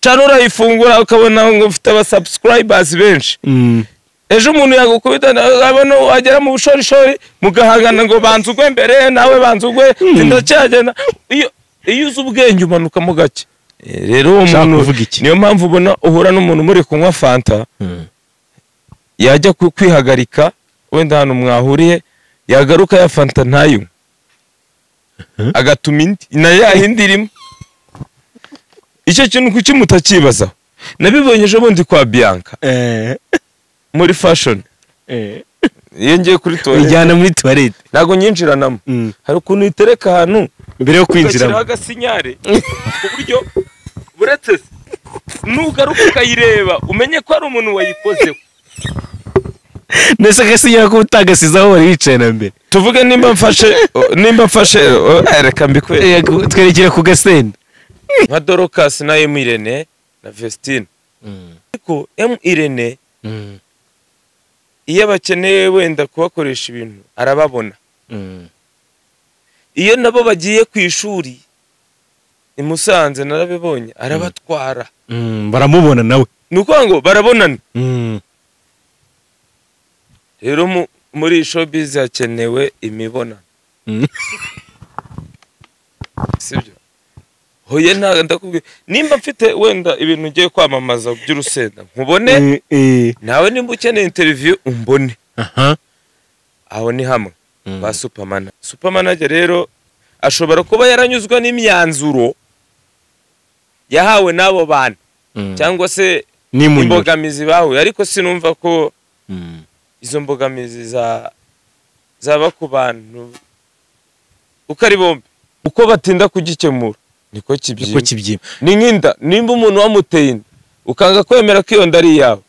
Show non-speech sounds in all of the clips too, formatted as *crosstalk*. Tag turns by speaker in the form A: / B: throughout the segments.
A: cana urayifungura ukabona ngo ufite abasubscribers benshi.
B: Mm.
A: ejo umuntu yagukubita abona wagera mu bushorishori mugahangana ngo banza ugwe mbere nawe banza ugwe. Ndacyagenda. Iyo uzi ubwenge umanukamo gake. Eh, rero uwo muntu niyo mpamvu ubona uhura n'umuntu muri kunywa fanta.
B: Mm.
A: yajya kwihagarika wenda ahantu mwahuriye yagaruka ya fanta ntayo agatuma indi na ya yindi irimo icyo kintu kuki mutakibazaho nabibonye ejo bundi kwa bianca.
B: Eh.
A: muri fashion.
B: Eh.
A: iyo ngiye kuri toilette.
B: Ijyana muri tuwarete
A: ntabwo nyinjiranamo.
B: Mm.
A: hari ukuntu itereka ahantu.
B: Mbere yo
A: ugashyiraho
B: kwinjiramo
A: agasinyare. Ku buryo buretse se, nugaruka ukayireba umenye ko ari umuntu wayikozeho.
B: Ndetse agasinyira ko utagasizaho wari wicaye na mbere.
A: Tuvuge nimba mfashe nimba mfashe oh, reka mbikwereke.
B: Twerekere ku gasenda.
A: Nka dorokasi na emu irene na vestine. Ariko emu irene iyo bakeneye wenda kubakoresha ibintu arababona. Iyo nabo bagiye ku ishuri i Musanze narabibonye arabatwara.
B: Mm, baramubona nawe.
A: Ni ukuvuga ngo barabonana. Rero mu- muri showbiz hakenewe imibonano.
B: Mm. *laughs*
A: sibyo hoye nta ndakubwiye. Nimba mfite wenda ibintu ngiye kwamamaza by'urusenda nkubone?
B: Eh, eh.
A: nawe nimba ukeneye interview umbone.
B: Aha.
A: Aho ni hamwe.
B: Mm.
A: ba supermana supermanager rero ashobora kuba yaranyuzwe n'imyanzuro yahawe n'abo bantu
B: Mm.
A: cyangwa se imbogamizi bahuye. Ariko sinumva ko
B: Mm.
A: izo mbogamizi za zaba ku bantu uko ari bombi. Uko batinda kugikemura. Niko kibyimba ni nk'inda. Nimba umuntu wamuteye inda ukanga kwemera ko iyo nda ari iyawe.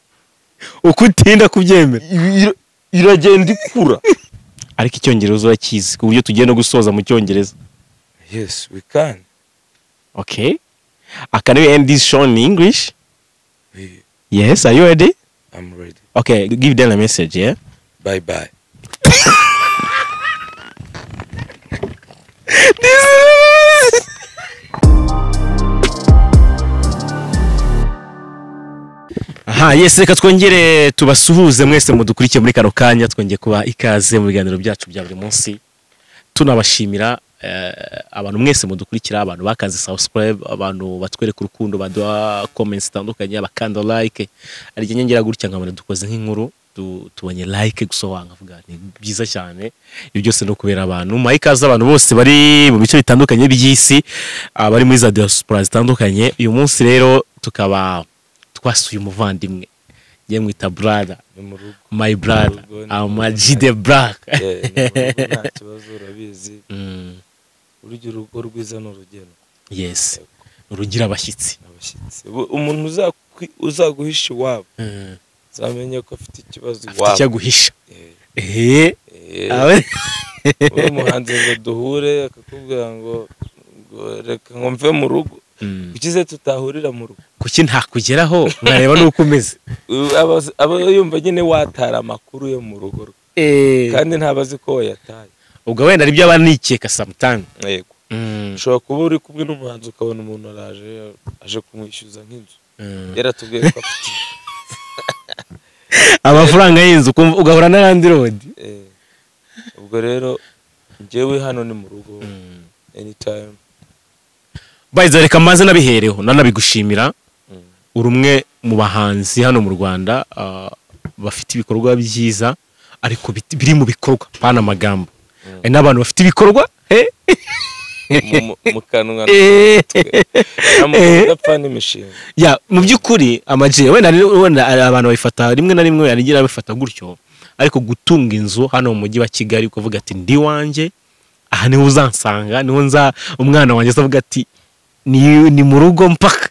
B: Uko utinda kubyemera.
A: Ira- iragenda ikura. *laughs*
B: Ariko icyongereza urakizi ku buryo tugiye no gusoza mu cyongereza.
A: Yes we can.
B: Okay uh, can we end this show in english?
A: We-
B: yes are you ready?
A: I'm ready.
B: Okay give them a message yeah?
A: Bye bye *laughs*
B: aha yes reka twongere tubasuhuze mwese mudukurikiye muri kano kanya twongeye kuba ikaze mu biganiro byacu bya buri munsi. Tunabashimira eh, abantu mwese mudukurikira abantu bakaze subscribe abantu batwereka urukundo baduha comments zitandukanye abakanda like. Hari igihe ngera gutya nkabona dukoze nk'inkuru tu- tubonye like gusa wankavuga ni byiza cyane. Ibi byose no kubera abantu. Muhaye ikaze abantu bose bari mu bice bitandukanye by'isi bari muri za diaspora zitandukanye. Uyu munsi rero tukaba twasuye umuvandimwe.
A: Ni mu rugo.
B: My
A: Urugo ni
B: amajide black *laughs*
A: nta kibazo urabizi.
B: Mm,
A: burya urugo rwiza ni urugendo
B: yes. Urugira abashyitsi.
A: Umuntu uzaguhisha iwabo
B: Mm,
A: uzamenye ko afite ikibazo
B: afite icyo
A: iwabo
B: aguhisha.
A: Eh,
B: ehe.
A: Eh,
B: abe-
A: wowe muhanzi ngo duhure akakubwira ngo reka ngo mve mu rugo.
B: Mm,
A: kuki se tutahurira mu rugo?
B: Kuki ntakugeraho? Nkareba n'uko umeze. *laughs*
A: Aba- yumva nyine watara amakuru yo mu rugo rwe.
B: Eh,
A: kandi ntabazi ko wayataye
B: ubwo wenda ari byo aba nikeka sometime
A: yego.
B: Mm,
A: ushobora kuba uri kumwe n'umuhanzi ukabona umuntu araje aje kumwishyuza nk'inzu.
B: Mm.
A: yaratubwiye ko afite *laughs*
B: amafaranga y'inzu ugahura n'ayandi rodi
A: Eh, ubwo rero njyewe hano ni mu rugo. Anytime.
B: Bayiza reka maze nabihereho nanabigushimira.
A: Mm.
B: uri umwe mu bahanzi hano mu rwanda ah, bafite ibikorwa byiza ariko biri mu bikorwa. Pana amagambo hari n'abantu bafite ibikorwa eh,
A: Mu- kanwa. *laughs*
B: Eh,
A: muntu
B: eh.
A: udapfa n'imishinga
B: mu by'ukuri amaji wenda abantu babifata rimwe na rimwe yarigira babifata gutyo. Ariko gutunga inzu hano mu mujyi wa kigali ukavuga ati ndi wanjye aha ni ho uzansanga ni ho nza umwana wanjye. Azavuga ati ni, ni mu rugo mpaka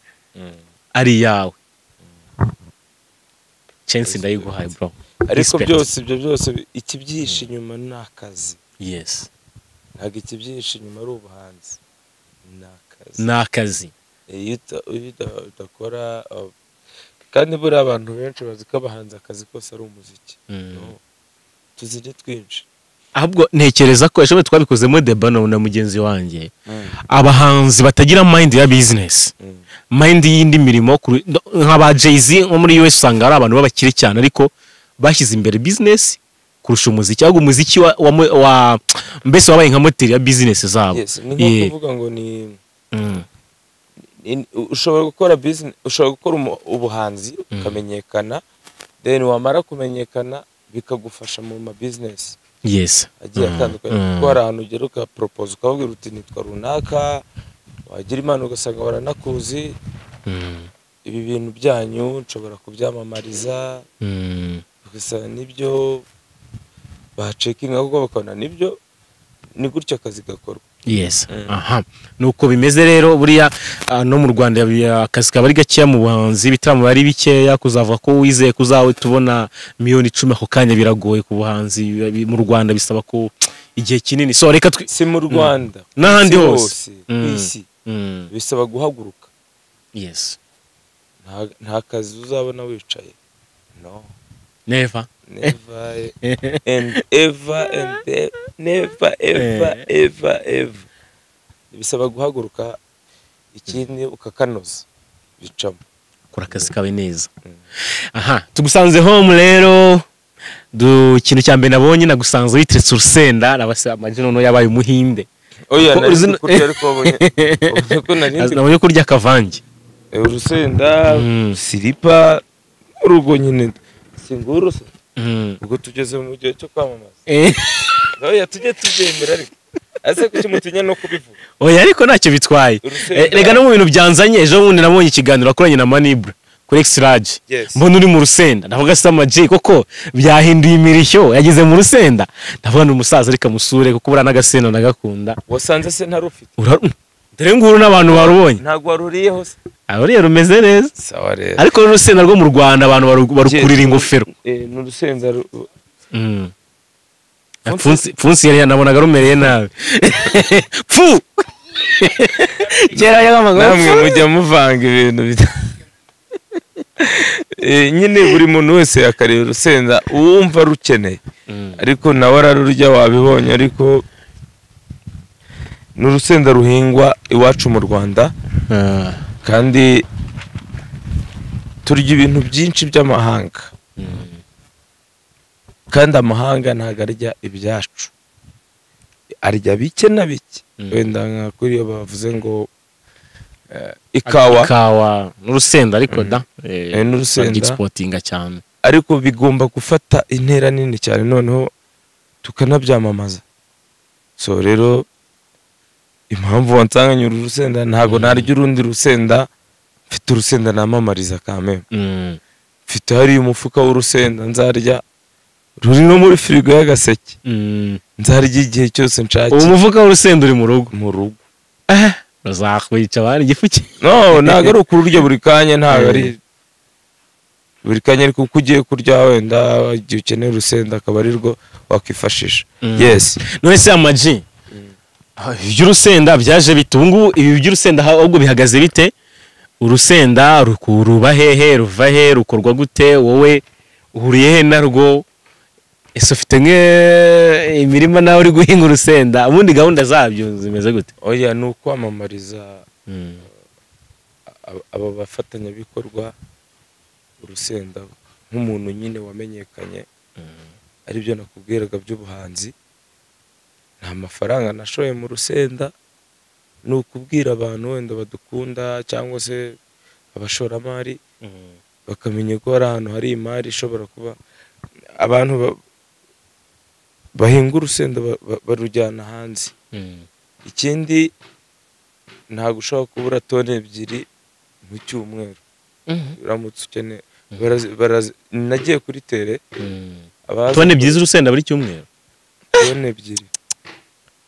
B: ari iyawe chance ndayiguhaye bro.
A: Ariko byose ibyo byose ikibyihishe inyuma ni akazi.
B: Yes.
A: Ntabwo ikibyihishe inyuma ari ubuhanzi. Ni akazi.
B: Akazi.
A: Iyo udakora uh, kandi buriya abantu benshi bazi ko abahanzi akazi kose ari umuziki.
B: Mm.
A: Tuzijye twinshi.
B: Ahubwo ntekereza ko ejo twabikoze muri debano na mugenzi wanjye. Abahanzi batagira mind ya business.
A: Mm.
B: mind y'indi mirimo nk'aba Jay-Z nko muri US usanga ari abantu b'abakire cyane ariko bashyize imbere business kurusha umuziki. Ahubwo umuziki wa, mbese wabaye nka moteri ya business zabo.
A: Yes ni kuvuga ngo ni
B: Mm.
A: ushobora gukora ushobora gukora ubuhanzi ukamenyekana then wamara kumenyekana bikagufasha mu ma business.
B: yes
A: agiye
B: Mm.
A: atandukanye
B: Mm.
A: kuko hari ahantu ugera ukaporopoza ukababwira uti nitwa runaka wagira imana ugasanga baranakuzi
B: Mm.
A: ibi bintu byanyu nshobora kubyamamariza
B: Mm.
A: ugasanga ni byo bacekinga kuko bakabona ni byo ni gutyo akazi gakorwa
B: yes.
A: Mm.
B: aha. Nuko bimeze rero buriya ah, no mu rwanda bi- akazi kaba ari gakeya mu buhanzi ibitaramo biba ari bikeya kuzavuga ko wizeye ko uzawe tubona miliyoni icumi ako kanya biragoye ku buhanzi mu rwanda bisaba ko igihe kinini. So reka twi
A: si mu rwanda.
B: N'ahandi hose. Mm.
A: isi.
B: Mm.
A: bisaba guhaguruka.
B: Yes.
A: Nta, kazi uzabona wicaye. No.
B: Never.
A: Never. And ever and e- never ever ever ever. Bisaba guhaguruka ikindi ukakanoza bicamo.
B: Kora akazi kawe neza. Aha tugusanze home rero. Ikintu cya mbere nabonye nagusanze witeretse urusenda nabase amagi noneho yabaye umuhinde.
A: Oya
B: nabonye kurya akavange
A: Eh, urusenda
B: Mm.
A: siripa urugo nyine. Singuru se?
B: Mm.
A: ubwo tugeze mu gihe cyo kwamamaza.
B: Eh.
A: Oya tujye tubyemera ariko. Ase kuki mutinya no kubivuga?
B: Oya ariko ntacyo bitwaye.
A: Urusenda.
B: Eh, rega no mu bintu byanzanye ejo bundi nabonye ikiganiro wakoranye na manibra kuri exirage mbona uri mu rusenda. Ndavuga se amaji koko byahinduye imirishyo. Yageze mu rusenda. Ndavuga ni umusaza ariko amusure kuko buriya n'agasenda ndagakunda
A: wasanze se ntarufite
B: Ura- dore nguru n'abantu barubonye
A: ntabwo waruriyeho se
B: aho rero rumeze neza. Ariko n'urusenda rwo mu rwanda abantu baru- barukurira ingofero.
A: Eh, ni urusenda *laughs*
B: Mm.
A: Pfunsi
B: yari nabonaga rumereye nabi pfu kera yagamaga
A: namwe mujya muvanga ibintu Eh, nyine buri muntu wese akareba urusenda uwumva rukeneye ariko nawe ararurya wabibonye ariko ni urusenda ruhingwa iwacu mu rwanda kandi turya ibintu byinshi by'amahanga kandi amahanga ntabwo arya ibyacu. Arya bike na bike.
B: Mm.
A: wenda nka kuri iyo bavuze ngo eh, ikawa.
B: Ikawa n'urusenda ariko da?
A: Eh, n'urusenda.
B: egisipotinga cyane.
A: Ariko bigomba gufata intera nini cyane. Noneho tukanabyamamaza. So rero impamvu wansanganye uru rusenda ntabwo narya urundi rusenda. Mfite urusenda namamariza kameme
B: Mm.
A: mfite hariya umufuka w'urusenda nzarya. Ruri no muri firigo y'agaseke.
B: Mm.
A: nzarya igihe cyose nshakiye
B: mufuka w'urusenda uri mu rugo.
A: Mu rugo.
B: Bazakwica abandi igifu cye
A: no *laughs* ntabwo ari ukururya buri kanya ntabwo ari buri kanya ariko uko ugiye kurya wenda igihe ukeneye urusenda akaba ari rwo wakwifashisha.
B: Mm.
A: yes.
B: None se amaji iby'urusenda byaje bite? Ubu ngubu ibi by'urusenda ahubwo bihagaze bite? Urusenda ruba hehe ruva he rukorwa gute? Wowe uhuriye he narwo ese ufite nk'imirima imirima nawe uri guhinga urusenda ubundi gahunda zabyo zimeze gute?
A: Oya ni ukwamamariza aba- aba bafatanyabikorwa urusenda nk'umuntu nyine wamenyekanye ari byo nakubwiraga by'ubuhanzi nta mafaranga nashoye mu rusenda ni ukubwira abantu wenda badukunda cyangwa se abashoramari bakamenya ko hari ahantu hari imari ishobora kuba abantu ba- bahinga urusenda ba- ba- barujyana hanze. Ikindi ntabwo ushobora kubura toni ebyiri mu cyumweru. Uramutse ukeneye barazi- nagiye kuri tere abazi
B: tubone byiza urusenda buri cyumweru?
A: Toni ebyiri.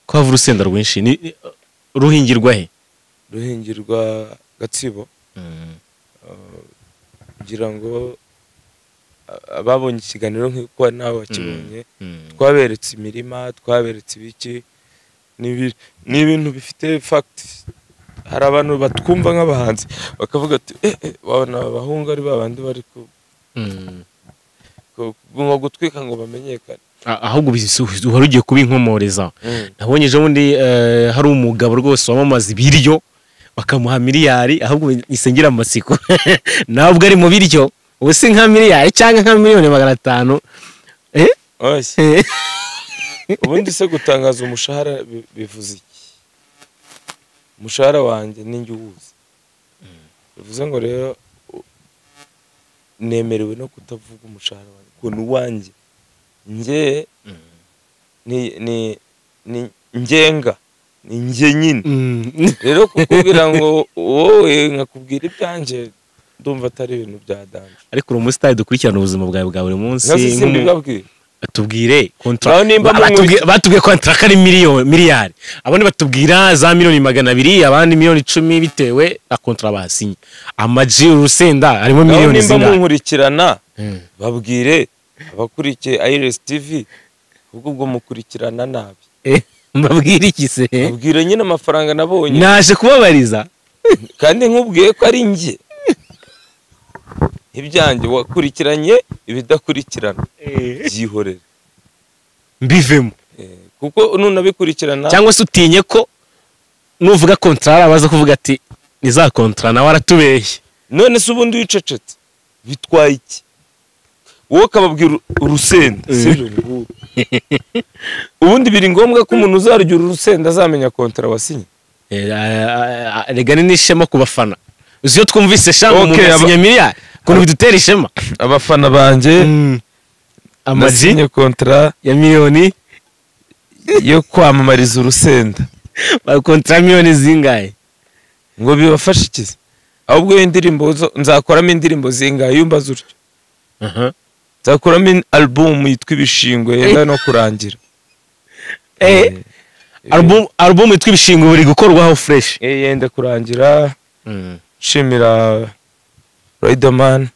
B: Ko hava urusenda rwinshi? Ruhingirwa he?
A: Ruhingirwa gatsibo. Ngira ngo a- ababonye ikiganiro nk'uko nawe wakibonye twaberetse imirima twaberetse ibiki ni ibi- ni ibintu bifite fagiti hari abantu batwumva nk'abahanzi bakavuga ati eh, eh, wabona abahungu ari babandi bari ku ku- nko gutwika ngo bamenyekane.
B: Ahubwo uhora ugiye kubinkomoreza. Nabonye ejo bundi eh, hari umugabo rwose wamamaza ibiryo bakamuha miliyari ahubwo isengera amatsiko. *laughs* Ntabwo ari mu biryo. Ubu si nka miliyari cyangwa nka miliyoni magana atanu eh?
A: Oya. ubundi se gutangaza umushahara bi- bivuze iki umushahara wanjye ni njye uwuzi bivuze ngo rero nemerewe no kutavuga umushahara wanjye ni uwanjye ni ni ni ngenga ni njye nyine
B: Mm.
A: rero kukubwira ngo wowe nkakubwira ibyanjye ndumva atari ibintu bya danje
B: ariko uri umusitari dukurikirana ubuzima bwawe bwa buri munsi batubwire
A: nimba
B: batubwiye- batubwiye kontra ko ari miliyari. Abandi batubwira za miliyoni magana abiri abandi miliyoni icumi bitewe na kontra basinye. Amaji urusenda harimo miliyoni
A: nimba
B: zingahe
A: munkurikirana
B: Mm.
A: babwire abakurikiye ayiresi tivi ahubwo ubwo mukurikirana nabi.
B: Eh, *laughs* mbabwire iki se?
A: Babwire nyine amafaranga nabonye.
B: Naje kubabariza.
A: Kandi nkubwiye ko ari njye. Ibyanjye wakurikiranye ibidakurikirana. Byihorere.
B: Mbivemo.
A: Eh, kuko nunabikurikirana
B: cyangwa se utinye ko nuvuga kontra hari abaza kuvuga ati ni za kontra nawe aratubeshye.
A: None se ubundi wicecetse? Bitwaye iki? Wowe ukababwira urusenda. Ngubu. Ubundi biri ngombwa ko umuntu uzarya uru rusenda azamenya kontara wasinye.
B: Eh, rega ni n'ishema ku bafana uzi iyo twumvise shanga umuntu yasinye miliyari? Ukuntu bidutera ishema.
A: Abafana banjye
B: amaji
A: nasinye kontara
B: ya miliyoni
A: yo kwamamariza urusenda.
B: Kontra miliyoni zingahe?
A: Ngo bibafashe ikizi ahubwo iyo indirimbo nzakoramo indirimbo zingahe? Iyo umbaza utyo. Nzakoramo album yitwa ibishingwe yenda no kurangira.
B: Eh, album album yitwa ibishingwe buri gukorwaho fresh.
A: Eh, yenda kurangira. Nshimira Riderman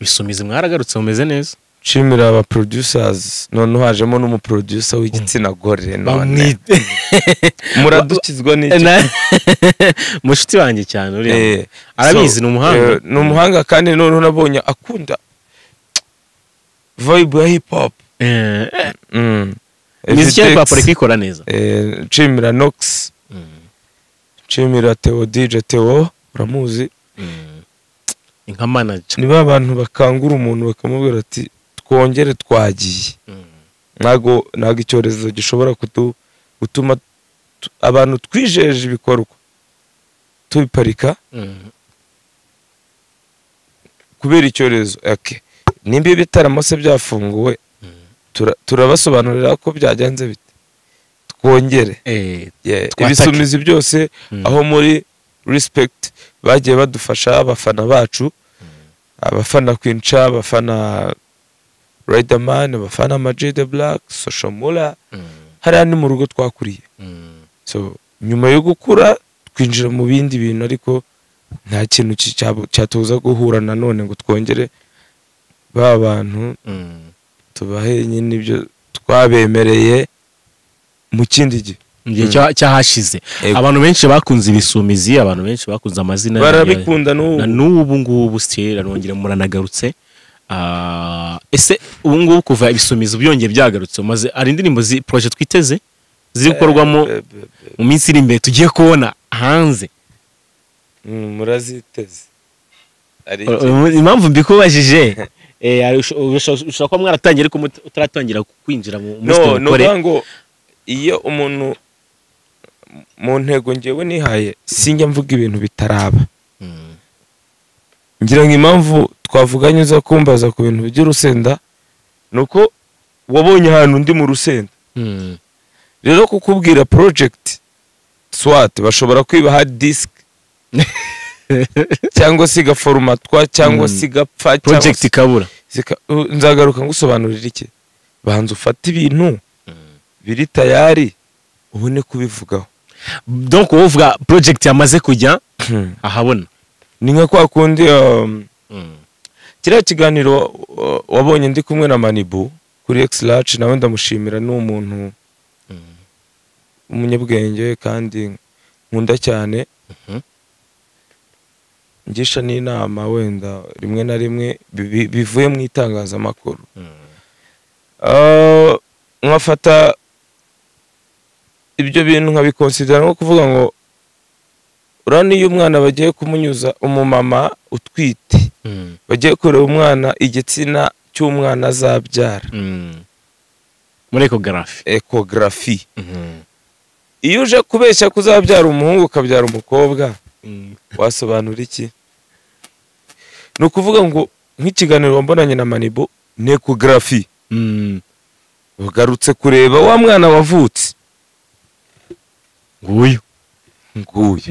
B: ibisumizi mwaragarutse mumeze neza.
A: Nshimira aba producers noneho hajemo n'umuproducer w'igitsina gore none. *laughs* Muradukizwa n'iki *laughs*
B: mushuti wanjye cyane uriya.
A: Eh,
B: arabizi ni umuhanga.
A: eh, ni umuhanga kandi noneho nabonye akunda vibe ya hip hop
B: Eh,
A: Mm.
B: imiziki ya hip hop neza.
A: Nshimira Nox. Nshimira Theo DJ Theo uramuzi.
B: Ni nka manager
A: ni ba bantu bakangura umuntu bakamubwira ati twongere twagiye. Ntago ntago icyorezo gishobora gutuma tu- abantu twijeje ibikorwa. Tubiparika. Kubera icyorezo. Okay. nimba ibitaramo se byafunguwe tura- turabasobanurira ko byagenze bite? Twongere.
B: Eh,
A: ibisumizi byose
B: Mm.
A: aho muri respect bagiye badufasha abafana bacu abafana kwinca abafana Riderman abafana Majid the Black Social Mula hariya ni mu rugo twakuriye. So nyuma yo gukura twinjira mu bindi bintu ariko nta kintu cyatuza guhura nanone ngo twongere ba bantu tubahe nyine ibyo twabemereye mu kindi gihe.
B: Mu gihe cya- cyahashize. Abantu benshi bakunze ibisumizi abantu benshi bakunze amazina
A: barabikunda n'ubu.
B: ngubu sitera nongera muranagarutse. Ah, ese ubu ngubu kuva ibisumizi byongeye byagarutse maze hari indirimbo zi projet twiteze ziri gukorwamo
A: Eh, be- be-
B: mu minsi iri imbere tugiye kubona hanze.
A: Mm, muraziteze.
B: Impamvu mbikubajije *laughs* eh, ushobora kuba mwaratangiye ariko utaratangira kwinjira mu muri
A: no
B: sitoro
A: ni
B: ukore
A: ukuvuga ngo iyo umuntu mu ntego ngewe nihaye sinjya mvuga ibintu bitaraba.
B: Mm.
A: ngira ngo impamvu twavuganye uza kumbaza ku bintu by'urusenda ni uko wabonye ahantu undi mu rusenda.
B: Mm.
A: rero kukubwira project swat bashobora kwiba hard disk. *laughs* Cyangwa se igaforumatwa cyangwa
B: Mm.
A: se igapfa se-
B: ikabura.
A: nzagaruka ngusobanurira iki? Banza ufate ibintu. Biri tayari ubone kubivugaho.
B: Donc wowe uvuga project yamaze kujya ahabona
A: ni nka kwa kundi um, kiriya kiganiro uh, wabonye ndi kumwe na manibu kuri x large nawe ndamushimira ni umuntu umunyabwenge kandi nkunda cyane. Ngisha n'inama wenda rimwe na rimwe bivuye mu itangazamakuru. Nkafata ibyo bintu nkabikonsidera nko kuvuga ngo urabona iyo umwana bagiye kumunyuza umumama utwite
B: Mm.
A: bagiye kureba umwana igitsina cy'umwana azabyara
B: Mm. muri ekogarafi
A: ekogarafi
B: Mhm.
A: iyo uje kubeshya ko uzabyara umuhungu ukabyara umukobwa
B: Mm.
A: wasobanura iki ni ukuvuga ngo nk'ikiganiro wambonanye na manibo ni ekogarafi ugarutse kureba wa mwana wavutse
B: nguyu.
A: Nguyu.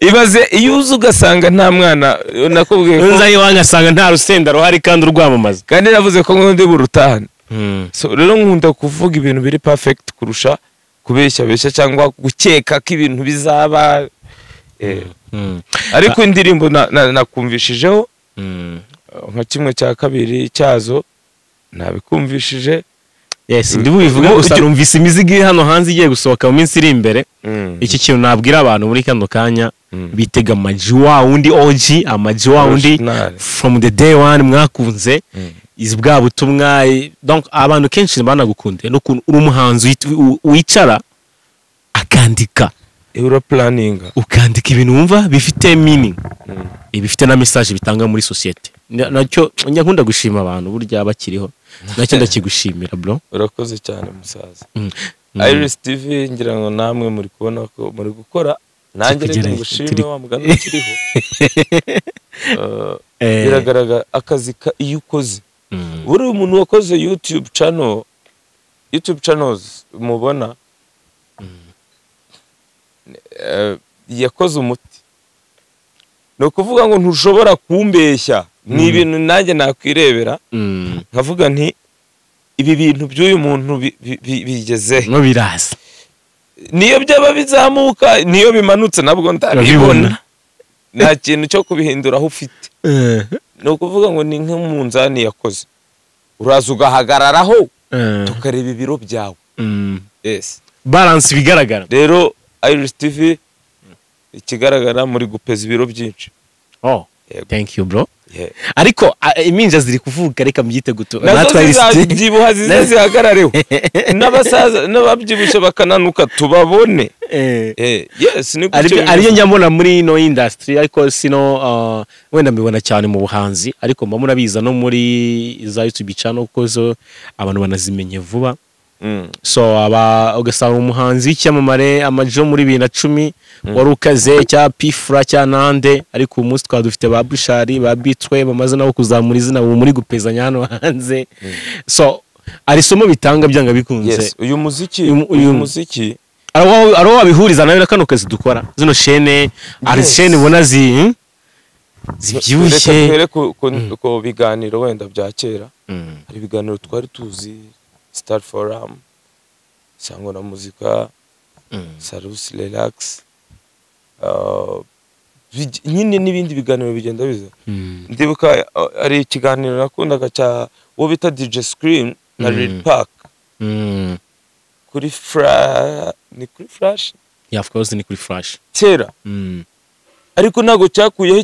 A: Ibaze iyo uza ugasanga nta mwana nakubwiye ko
B: nzayo wangasanga nta rusenda ruhari kandi urwamamaza.
A: Kandi navuze ko nk'undi burutahane
B: Mm.
A: so rero nkunda kuvuga ibintu biri perfect kurusha kubeshya beshya cyangwa gukeka ko ibintu bizaba eh,
B: Mm.
A: ariko indirimbo na- na- nakumvishijeho nka kimwe cya kabiri cyazo nabikumvishije
B: yes ndi bubivuga
A: Ubu-
B: gusa numvise imizigo iri hano hanze igiye gusohoka mu minsi iri imbere.
A: Mm.
B: iki kintu nabwira abantu muri kano kanya
A: Mm.
B: bitega amaji wa wundi OG amaji wa wundi from the day one mwakunze.
A: Mm.
B: izi bwa butumwa abantu kenshi banagukunde n'ukuntu uri umuhanzi wicara akandika. Ukandika ibintu wumva bifite
A: Mm.
B: eh, bifite na message bitanga muri societe. Na- na cyo njya nkunda gushima abantu burya bakiriho. Nacyo ndakigushimira bro. *laughs*
A: Urakoze cyane musaza.
B: Mm.
A: iris tv ngira ngo namwe muri kubona ko muri gukora nanjye reka ngushime wa mugani ukiriho. *laughs* Uh,
B: Eh.
A: biragaragara akazi ka iyo ukoze.
B: Mm.
A: buriya umuntu wakoze youtube channel youtube channels mubona eh, yakoze umuti. Ni ukuvuga ngo ntushobora kumbeshya. Ni
B: Mm.
A: ibintu nanjye nakwirebera
B: Mm.
A: nkavuga nti ibi bintu by'uyu muntu bi- bi- bi- bigeze
B: biraza.
A: Niyo byaba bizamuka niyo bimanutse nabwo ndabibona nta kintu cyo kubihindura aho ufite.
B: Eh,
A: ni ukuvuga ngo ni nk'umunzani yakoze. Uraza ugahagararaho
B: eh,
A: tukareba ibiro byawe.
B: Mm.
A: yes.
B: Balance ibigaragara.
A: Rero iris tv ikigaragara muri gupeza ibiro byinshi.
B: Oh thank you bro. Ariko iminja ziri kuvuga reka mbyite guto.
A: Nazo
B: natwe
A: zizabyibuha zize zihagarareho *laughs* n'abasaza n'ababyibushye bakananuka tubabone.
B: Eh,
A: Eh,
B: ariyo njya mbona muri ino industry ariko sino uh, wenda mbibona cyane mu buhanzi. Ariko mba murabiza no muri za YouTube channel kuko zo abantu banazimenye vuba. So aba ugasanga umuhanzi w'icyamamare amajo muri bibiri na cumi wari ukaze cya pifura cya nande ariko uyu munsi twaba dufite ba bushari ba bitwe bamaze nabo kuzamura izina ubu muri gupezanya hano hanze. So hari isomo bitanga byanga bikunze.
A: Yes uyu muziki
B: Uyu-
A: muziki.
B: Hari uwo wabihuriza nawe na kano kazi dukora. Zino shene hari
A: Yes.
B: shene ubona zi hmm?
A: reka
B: zibyibushye
A: ku, ku, ku biganiro wenda bya kera.
B: Mm.
A: hari ibiganiro twari tuzi star forum sangwa na muzika
B: Mm.
A: salus relax uh, nyine n'ibindi biganiro bigenda biza
B: Mm.
A: ndibuka uh, hari ikiganiro nakundaga cya uwo bita dj screen na
B: Mm.
A: red park
B: Mm.
A: kuri fra ni kuri flash
B: Yeah, of course ni kuri flash
A: kera
B: Mm.
A: ariko ntabwo cyakuyeho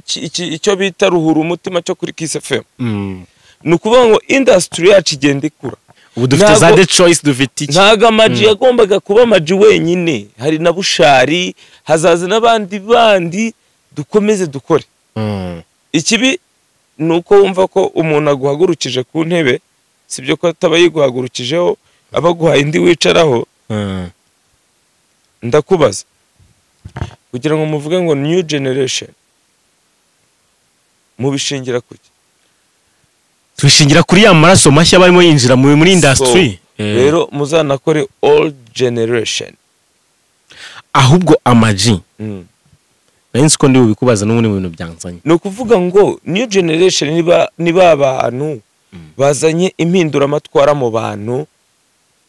A: icyo bita ruhura umutima cyo kuri kiss fm
B: Mm.
A: ni ukuvuga ngo industry yacu igenda ikura
B: ubu dufite za
A: Ntabwo-
B: the choice dufite iki?
A: Ntago amaji yagombaga kuba amaji wenyine. Hari na bushari hazaza n'abandi bandi dukomeze dukore.
B: Mm.
A: ikibi ni uko wumva ko umuntu aguhagurukije ku ntebe sibyo ko ataba yiguhagurukijeho aba aguhaye indi wicaraho.
B: Mm.
A: ndakubaza. Kugira ngo muvuge ngo new generation mubishingira kuki?
B: Tubishingira kuri ya maraso mashya barimo yinjira mu- muri industry.
A: So,
B: Eh.
A: rero muzanakore old generation.
B: Ahubwo amaji.
A: Mm.
B: nzi ko ndi bubikubaza n'ubundi mu bintu byanzanye.
A: Ni ukuvuga ngo new generation niba niba abantu bazanye impinduramatwara mu bantu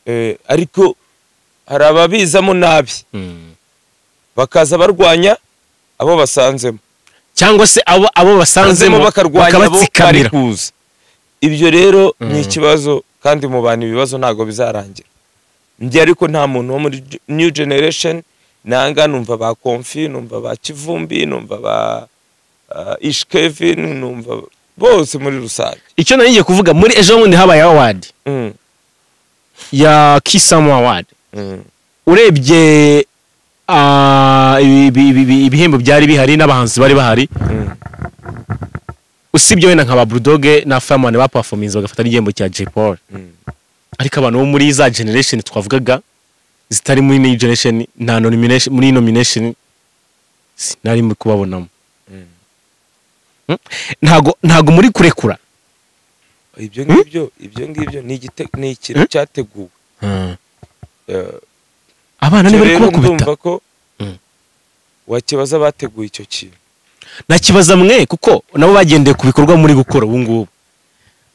A: eh, ariko hari ababizamo nabi.
B: Mm.
A: bakaza barwanya abo basanzemo.
B: Cyangwa se abo abo basanzemo
A: bakarwanya abo bari
B: bakabatsikamira
A: kuza ibyo rero
B: Mm.
A: ni ikibazo kandi mu bantu ibibazo ntabwo bizarangira njye ariko nta muntu wo muri new generation nanga numva ba konfi numva ba kivumbi numva ba uh, ish kevin numva bose muri rusange
B: icyo nari ngiye kuvuga muri ejo bundi habaye award
A: Mm,
B: ya kisamu award
A: mm,
B: urebye ah, ibi- ibi- ibi- ibihembo byari bihari n'abahanzi bari bahari
A: Mm.
B: Usibye wenda nka ba Bulldoge na Fireman baperforminze bagafata n'igihembo cya J Paul.
A: Mm.
B: ariko abantu bo muri za generation twavugaga zitari muri new generation nta nomination muri nomination sinari muri kubabonamo.
A: Mm.
B: Hmm? ntago ntago muri kurekura.
A: Ibyo ngibyo ibyo ngibyo ni ikintu
B: Mm.
A: cyateguwe? Eh,
B: abana
A: icyo
B: ni bari kubakubita.
A: wakibaza bateguye icyo kintu.
B: Ntakibaza mwe kuko nabo bagendeye ku bikorwa muri gukora ubu ngubu.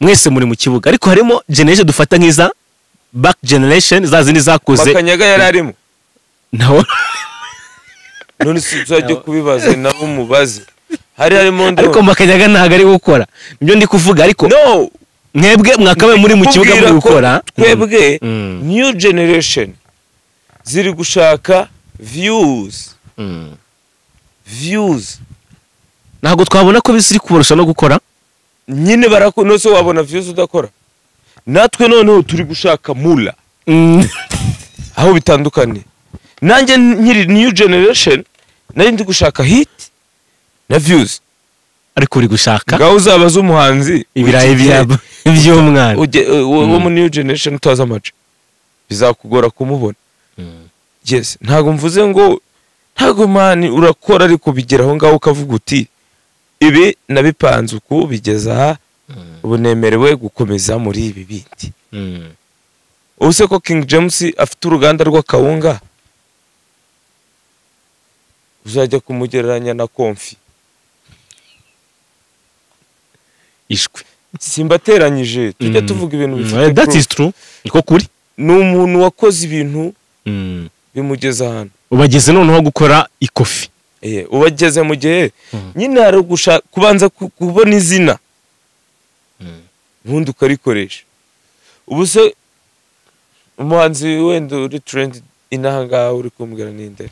B: Mwese muri mu kibuga. Ariko harimo generation dufata nk'iza back generation za zindi zakoze
A: makanyaga yari arimo.
B: Nawe *laughs*
A: none si uzajya kubibaza nabo umubaze hari harimo ndi
B: ariko makanyaga ntabwo ari gukora. Nibyo ndi kuvuga ariko
A: no!
B: mwebwe mwakabaye muri mu kibuga muri gukora.
A: twebwe
B: Mm.
A: new generation ziri gushaka views.
B: Mm.
A: views.
B: Ntabwo twabona ko bisi kubarusha no gukora?
A: Nyine barako nose wabona views udakora? Natwe noneho turi gushaka mula *laughs* aho bitandukanye. Nanjye nkiri new generation nari ndi gushaka hit na views
B: ariko uri gushaka?
A: Ngaho uzabaza umuhanzi?
B: Ibirayi *laughs* by'umwana.
A: Wo wo mu new generation utazi amace bizakugora kumubona. Yes. Ntabwo mvuze ngo ntabwo mani urakora ariko bigera aho ngaho ukavuga uti ibi nabipanze uku bigeza aha ubu nemerewe gukomeza muri ibi bindi.
B: Mm.
A: ubu se ko king james afite uruganda rw'akawunga? Uzajya kumugereranya na konfi
B: ishwe.
A: Simbateranyije tujya
B: Mm.
A: tuvuga ibintu bifite
B: that
A: proof.
B: is true. Niko kuri?
A: Ni umuntu wakoze ibintu bimugeza ahantu.
B: Ubageze noneho gukora ikofi.
A: Eh, uba ageze mu gihe
B: Mm.
A: nyine hari kubanza ku- kubona izina. Ubundi ukarikoresha. Ubu se umuhanzi wenda uri trendi inaha ngaha uri kumbwira ninde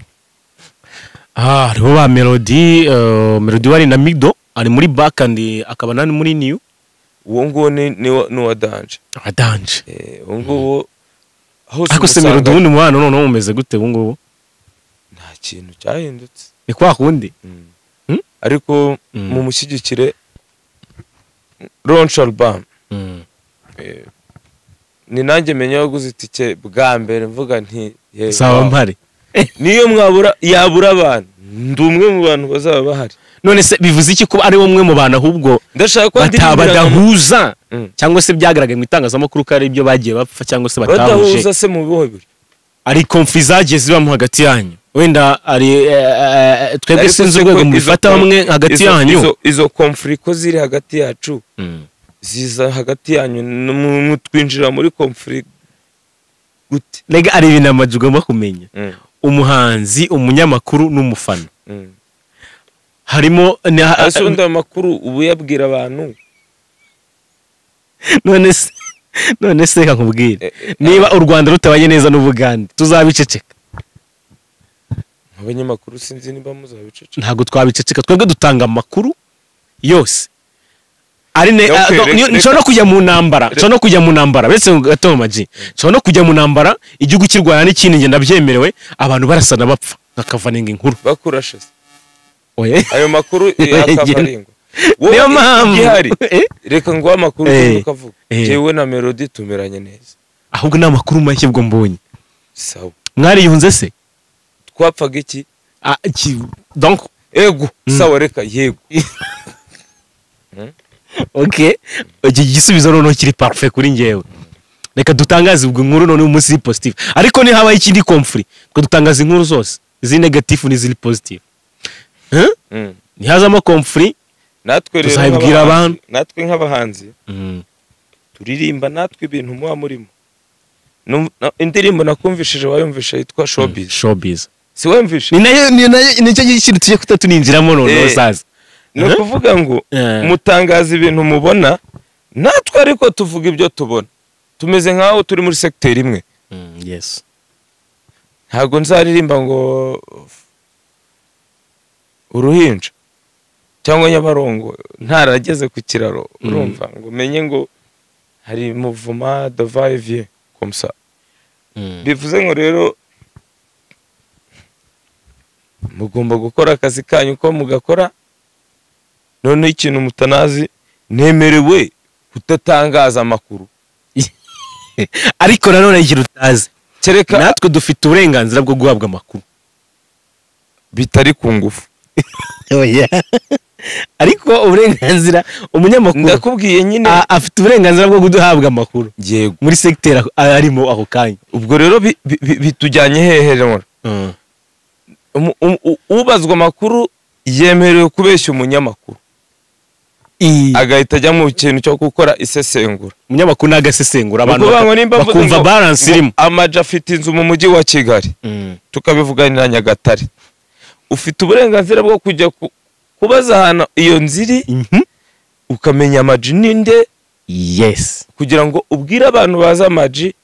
B: ah hariho ba melody uh, melody wari na mido ari muri back and akaba nani muri new.
A: Uwo nguwo ni ni wa- ni uwa danje. Eh, uwo nguwo hose
B: ariko se melody ubundi mubano noneho umeze gute ubu ngubu
A: nta kintu cyahindutse.
B: Ni kwa kundi
A: Mm.
B: Hmm?
A: ariko
B: Mm.
A: mu mushyigikire ronshi album
B: Mm.
A: Eh, ni nanjye menya waguze itike bwa mbere mvuga nti "Ye,
B: saba
A: wow."
B: mpari *laughs*
A: niyo mwabura yabura abantu ndi umwe mu bantu bazaba bahari
B: none se bivuze iki kuba ari umwe mu bantu ahubwo badahuza cyangwa se byagaragaye mu itangazamakuru ko ari ibyo bagiye bapfa cyangwa se batahuje
A: badahuza se mu bihe
B: ari konfuri zagiye zibamo hagati yanyu. Wenda ari eh, eh, twebwe
A: Ariko
B: sinzi urwego mubifata bamwe hagati yanyu.
A: izo- konfuri ko ziri hagati yacu
B: Mm.
A: ziza hagati yanyu mu- mu- twinjira muri konfuri gute?
B: Rega ari ibintu amaji ugomba kumenya.
A: Mm,
B: umuhanzi umunyamakuru n'umufana.
A: Mm.
B: harimo ni-
A: ese ubundi ayo makuru ubu uyabwira abantu?
B: None se *laughs* none se reka nkubwire
A: Eh, eh,
B: niba u rwanda rutabanye neza n'ubugande tuzabiceceka.
A: Abanyamakuru sinzi niba muzabicece
B: ntabwo twabiceceka twebwe dutanga amakuru yose. Ari ne nshobora no kujya mu ntambara nshobora no kujya mu ntambara. Uretse gato mu maji nshobora no kujya mu ntambara igihugu kirwana n'ikindi ngenda byemerewe abantu barasana bapfa. Nkakavaninga inkuru.
A: Bakurashe
B: oye.
A: Ayo makuru *laughs* yakavaringwa
B: niyo mpamvu. Eh?
A: reka nguhe amakuru
B: Eh,
A: ukavuga
B: eh.
A: jewe na melody tumeranye neza.
B: Ahubwo ni amakuru make ubwo mbonye.
A: Sawa.
B: Mwariyunze se?
A: Twapfaga iki?
B: Ah, ki- donc?
A: Ego sawa reka yego. *laughs*
B: Ok. Iki gisubizo noneho kiri parfait kuri njyewe. Reka dutangaze ubwo inkuru noneho umunsi iri positive. Ariko ni habaye ikindi komfuri twe dutangaza inkuru zose. Iziri negatifu n'iziri positive. Huh?
A: Mm.
B: ntihazamo komfuri
A: natwe rero
B: Tuzabibwira
A: nk'abahanzi-
B: abantu.
A: natwe nk'abahanzi turirimba natwe ibintu muba murimo. Indirimbo nakumvishije wayumvisha yitwa showbiz.
B: Showbiz.
A: Si wayumvishe?
B: Ni na yo ni na yo ni cyo kintu tujye kuta tuninjiramo noneho
A: Eh.
B: saza
A: ni
B: Huh?
A: ukuvuga ngo
B: Eh.
A: mutangaza ibintu mubona natwe ariko tuvuga ibyo tubona. Tumeze nk'aho turi muri segiteri imwe.
B: Mm, yes.
A: Ntabwo nzaririmba ngo uruhinja. Cyangwa nyabarongo ntarageze ku kiraro
B: Mm.
A: urumva ngo menye ngo hari muvuma davayiviye komusa
B: Mm.
A: bivuze ngo rero mugomba gukora akazi kanyu uko mugakora noneho ikintu mutanazi nemerewe kudatangaza amakuru. *laughs*
B: Ariko nanone ikintu utazi natwe dufite uburenganzira bwo guhabwa amakuru.
A: bitari ku ngufu. *laughs*
B: Oya ariko uburenganzira umunyamakuru
A: ndakubwiye nyine.
B: Afite uburenganzira bwo guhabwa amakuru.
A: Yego.
B: Muri segiteri arimo ako kanya.
A: Ubwo rero bi- bi- bi- bitujyanye hehe rero u- ubazwa amakuru yemerewe kubeshya umunyamakuru. Agahita ajya mu kintu cyo gukora isesengura.
B: Umunyamakuru ntagasesengura abantu bakumva
A: ngo
B: irimo.
A: amaji afite inzu mu mujyi wa kigali.
B: Mm.
A: tukabivuganira nyagatare. Ufite uburenganzira bwo kujya ku- kubaza ahantu iyo nzu iri
B: Mhm.
A: ukamenya amaji ninde?
B: Yes.
A: Kugira ngo ubwire abantu bazi amaji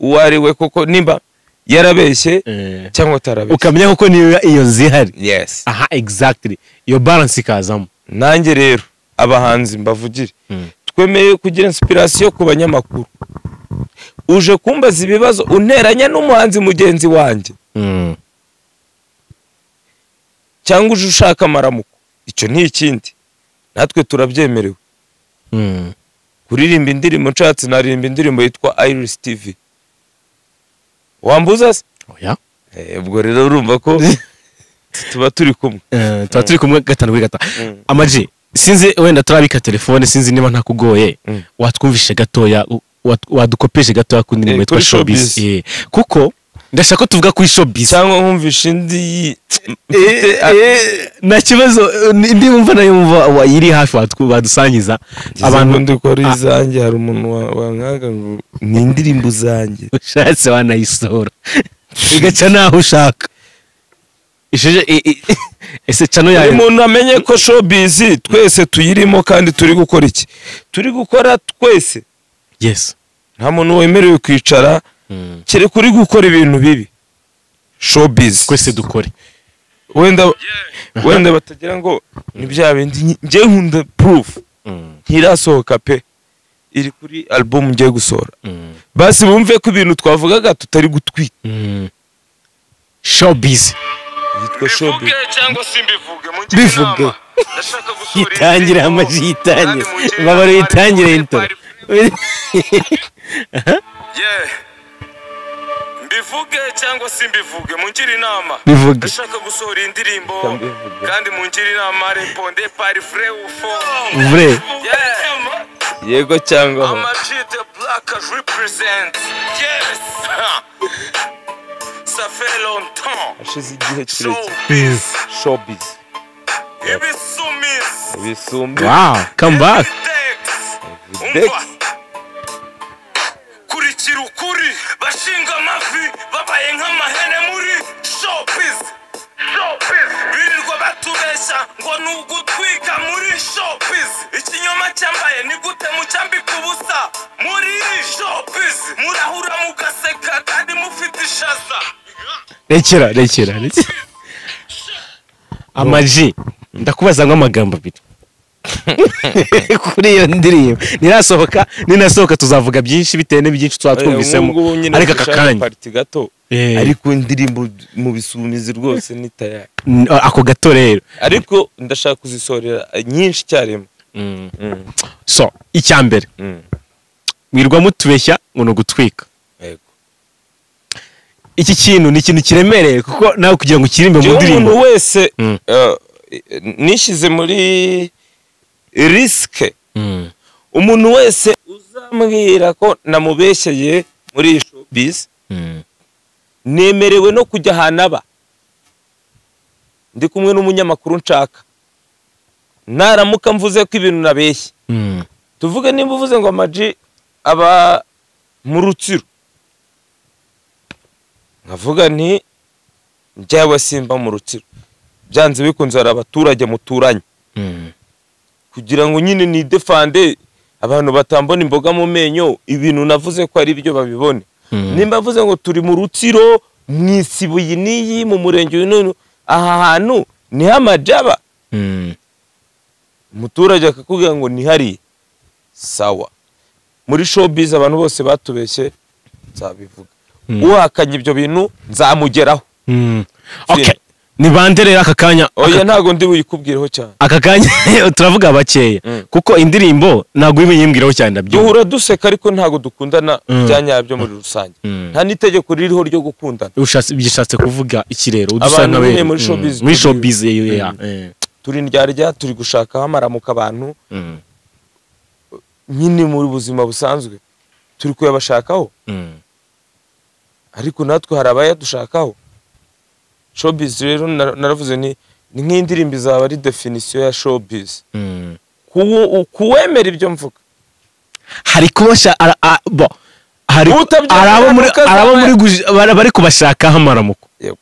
A: uwo ari we koko nimba yarabeshye
B: Eh,
A: cyangwa atarabeshye.
B: Ukamenya koko niba iyo nzu ihari.
A: Yes.
B: Aha exactly. Iyo balance ikazamo
A: nanjye rero abahanzi mbavugire
B: Mm.
A: twemeye kugira inspiration ku banyamakuru. Uje kumbaza ibibazo unteranya n'umuhanzi mugenzi wanjye.
B: Mm.
A: cyangwa uje ushaka amaramuko. Icyo ni ikindi natwe turabyemerewe.
B: Mm.
A: kuririmba indirimbo nshatse naririmba indirimbo yitwa Iris TV wambuza se
B: oya
A: Eh, ubwo rero urumva ko *laughs* tuba turi kumwe.
B: Eh, tuba turi kumwe gatanu kuri gatanu.
A: Mm.
B: amaji sinzi wenda turabika telefone sinzi niba ntakugoye.
A: Mm.
B: watwumvishe gatoya wadukopeje gatoya ku ndirimbo
A: Eh,
B: yitwa showbiz. Kuko ndashaka ko tuvuga kuri showbiz.
A: Cyangwa nkumvisha indi
B: Eh, eh, nta kibazo. Indi wumva na yo wumva iri hafi wadusangiza
A: abantu ndikora izanjye hari umuntu wa- wankanga ngo ni indirimbo zanjye.
B: Ushatse wanayisohora ugaca naho ushaka. Ese cano yayo?
A: Muntu amenye ko showbiz twese tuyirimo kandi turi gukora iki? Turi gukora twese.
B: Yes.
A: Nta muntu wemerewe kwicara. Kereka uri gukora ibintu bibi. Showbiz.
B: Twese dukore.
A: Wenda wenda batagira ngo ni bya bindi. Njye nkunda proof.
B: Mm.
A: ntirasohoka pe. Iri kuri album ngiye gusohora.
B: Mm.
A: basi bumve ko ibintu twavugaga tutari gutwika
B: Mm. showbiz.
A: Yitwa showbiz.
C: Bivuge
B: Bivuge.
C: inama. Ndashaka gusura *laughs*
B: yitangire
C: indirimbo, *laughs* mbivuge cyangwa se mbivuge mungire inama ndashaka gusohora iyi ndirimbo
A: Kambivuge.
C: kandi mungire inama reponde pari fure ufo. Yeah.
A: yego cyangwa ho
C: I'm a G the black as represent. Yes. Ça fait longtemps.
A: hashize igihe kirekire
C: Showbiz.
A: showbiz
C: Ibisumizi.
A: ibisumbi
B: wow come
C: kurikira ukuri bashinga amavi babaye nk'amahene muri showbiz Showbiz. birirwa batubeshya ngo ni ugutwika muri showbiz ikinyoma cyambaye ni gute mucyambika ubusa muri showbiz murahura mugaseka kandi mufite ishaza.
B: Rekera rekera rekera. Amaji. Ndakubaza nk'amagambo abiri. *laughs* kuri iyo ndirimbo. Nirasohoka ninasohoka tuzavuga byinshi bitewe n'ibyinshi tuzaba twumvisemo ariko aka kanya. Eh.
A: ariko indirimbo mu bisumizi rwose ni tayari
B: ako gato rero.
A: Ariko ndashaka kuzisorera nyinshi icyarimwe. Mm,
B: so icya mbere.
A: Mm,
B: mwirwa mutubeshya ngo ni ugutwika. Iki kintu ni ikintu kiremereye kuko nawe kugira ngo ukiririmbe mu
A: Njyewe umuntu
B: ndirimbo.
A: wese
B: Mm.
A: eh, nishyize muri risike
B: Mm.
A: umuntu wese uzambwira ko namubeshyeye muri iyi showbiz
B: Mm.
A: nemerewe no kujya ahantu aba ndi kumwe n'umunyamakuru nshaka naramuka mvuze ko ibintu nabeshye
B: Mm.
A: tuvuge nimba uvuze ngo amaji aba mu rutsiro nkavuga nti njyawe simba mu rutsiro byanze bikunze hari abaturage muturanye. Kugira ngo nyine ni defande abantu batambona imboga mu menyo ibintu navuze ko ari byo babibone
B: Mm.
A: nimba mvuze ngo turi mu rutsiro mu isibo iyi n'iyi mu murenge uyu n'uyu aha hantu ni ho amajaba
B: Mm.
A: umuturage akakubwira ngo ni hariya sawa muri showbiz abantu bose batubeshye nzabivuga
B: Mm.
A: uhakanye ibyo bintu nzamugeraho.
B: Ni bande rero aka kanya.
A: Oya ntabwo ndi buyikubwireho cyane.
B: Aka kanya *laughs* turavuga bakeya
A: Mm.
B: kuko indirimbo ntabwo uri buyimbwireho cyane ndabyumva
A: duhura duseka ariko ntabwo dukundana
B: Mm.
A: bya nyabyo muri rusange.
B: Mm.
A: nta n'itegeko ririho ryo gukundana.
B: Bishatse kuvuga iki rero udusa nkabe-
A: nyine muri showbiz turi-
B: eh.
A: turi ndyarya turi gushakaho amaramuka abantu. Nyine mu buzima busanzwe turi kuyabashakaho. Ariko natwe hari abayadushakaho. Showbiz rero nar- naravuze ni nk'indirimbo izaba ari definisiyo ya showbiz.
B: Mm.
A: Kuwu- kuwemera ibyo mvuga.
B: Hari kubasha hari abo muri bari kubashakaho amaramuko.
A: Yego.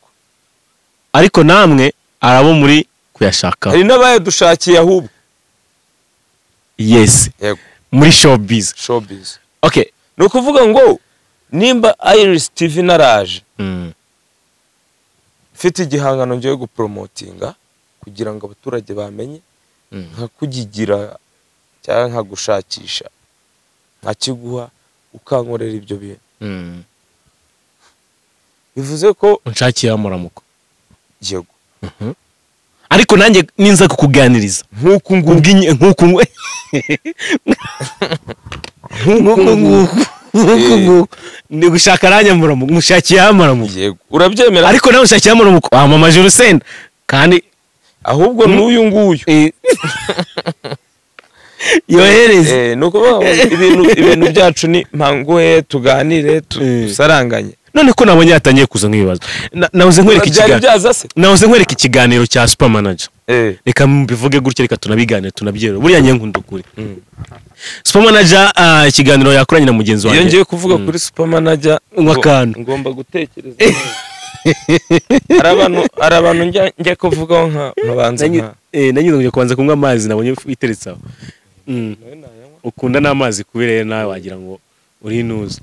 B: Ariko namwe hari abo muri kuyashakaho.
A: Hari n'abayadushakiye ahubwo.
B: Yes.
A: Yego.
B: Muri showbiz.
A: Showbiz.
B: Okay.
A: Ni ukuvuga ngo nimba iris tv naraje
B: Mm.
A: Mfite igihangano ngiye guporomotinga kugira ngo abaturage bamenye
B: Mm.
A: nkakugigira cyangwa nkagushakisha nkakiguha ukankorera ibyo bintu.
B: Mm.
A: bivuze ko
B: unshakiye amaramuko
A: yego.
B: Ariko nanjye ninza kukuganiriza.
A: Nk'uku nguku. *laughs* *laughs*
B: Nk'uku nguku. Nguku ndi gushaka aranya muramuko mushakiye
A: yego urabyemera?
B: Ariko nawe ushakiye amaramuko wamamaje urusenda. Kandi
A: ahubwo n'uyu nguyu.
B: Eh, *laughs* yohereze.
A: Eh, ni ukuvuga ngo ibintu ibintu byacu ni mpanguhe tuganire tu-
B: Eh.
A: dusaranganye.
B: None ko nabonye yatangiye kuza nk'ibibazo. Na- nahoze nkwereka ikiganiro cya super manager
A: Eh,
B: reka mbivuge gutya reka tunabiganire tunabyere. Buriya njye nkunda ukuri
A: mm.
B: super manager ah, ikiganiro yakoranye na mugenzi
A: iyo
B: wanjye
A: ngiye kuvuga kuri supermanager
B: Unywa
A: ngo-
B: akantu.
A: ngomba gutekereza. Hari abantu njya kuvugaho nka nkabanza
B: Nanyu-
A: nka.
B: eh, kubanza kunywa amazi nabonye iteretse aho Mm. ukunda n'amazi kubera nawe wagira ngo urinuza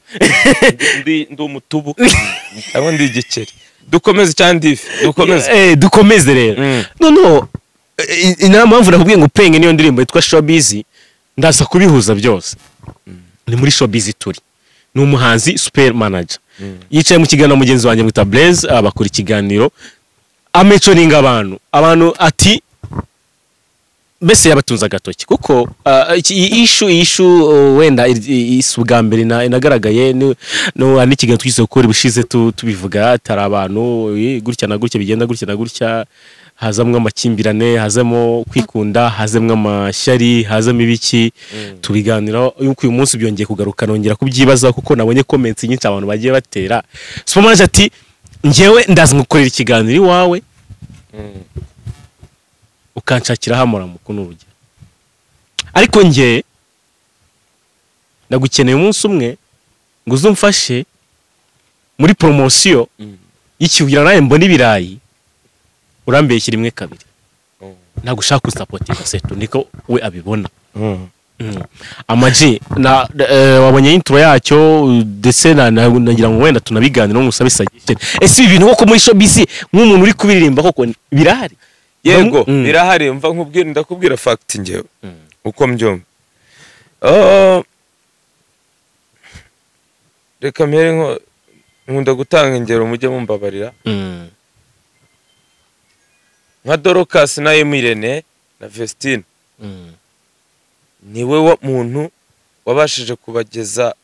A: ndi ndi umutubu. *laughs* Cyangwa ndi igikeri. Dukomeze cyangwa ifi dukomeze
B: Eh, dukomeze rero.
A: Mm.
B: noneho eh, nta mpamvu nakubwiye ngo penge niyo ndirimbo yitwa showbiz ndaza kubihuza byose. Ni muri showbiz turi. Ni umuhanzi super manager. Yicaye mu kiganiro mugenzi wanjye mwita Blaise ah, bakora ikiganiro amecoringa abantu. Abantu ati mbese yabatunze agatoki? Kuko iki- iyi ishu ishu uh, wenda i- i- si ubwa mbere ina- inagaragaye n'ikiganiro twize gukora ubushize tu- tubivuga atari abantu gutya na gutya bigenda gutya na gutya hazamo amakimbirane hazamo kwikunda hazamo amashyari hazamo ibiki. Tubiganiraho yuko uyu munsi byongeye kugaruka nongera kubyibazaho kuko nabonye comments nyinshi abantu bagiye batera. Supermanager ati njyewe ndazi ngukorera ikiganiro iwawe.
A: Mm.
B: ukanshakiraho amaramuko ni urugero ariko njye ndagukeneye umunsi umwe ngo uze umfashe muri poromosiyo
A: Mm.
B: y'ikibugira nawe mbona ibirayi urambeshya rimwe kabiri
A: Mm.
B: ntabwo ushaka gusapotinga seto niko we abibona
A: Mm.
B: Mm. amaji eh, wabonye intro yacyo ndetse na- na- nagira ngo wenda tunabiganiraho musabe suggestion ese ibi bintu koko muri showbiz nk'umuntu uri kubiririmba koko birahari
A: yego
B: Mm.
A: birahari mva nkubwira ndakubwira fact njyewe
B: Mm.
A: uko mbyumva Ah, reka mpere nko nkunda gutanga ingero mujye mumbabarira
B: Mm.
A: nka dorokasi na emirene na vestine
B: Mm.
A: ni we muntu wabashije kubageza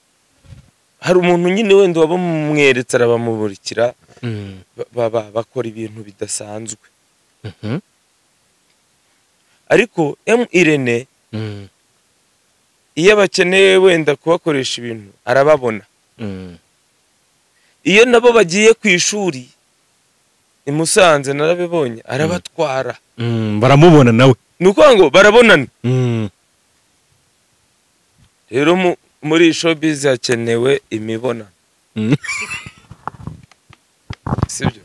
A: hari umuntu nyine wenda wabamweretse arabamumurikira
B: Mm.
A: bakora ibintu bidasanzwe. Ariko emu irene
B: Mm.
A: iyo bakeneye wenda kubakoresha ibintu arababona.
B: Mm.
A: iyo nabo bagiye ku ishuri i Musanze narabibonye arabatwara.
B: Mm. baramubona nawe.
A: Ni ukuvuga ngo barabonana. Rero mu- muri showbiz hakenewe imibonano. *laughs* Sibyo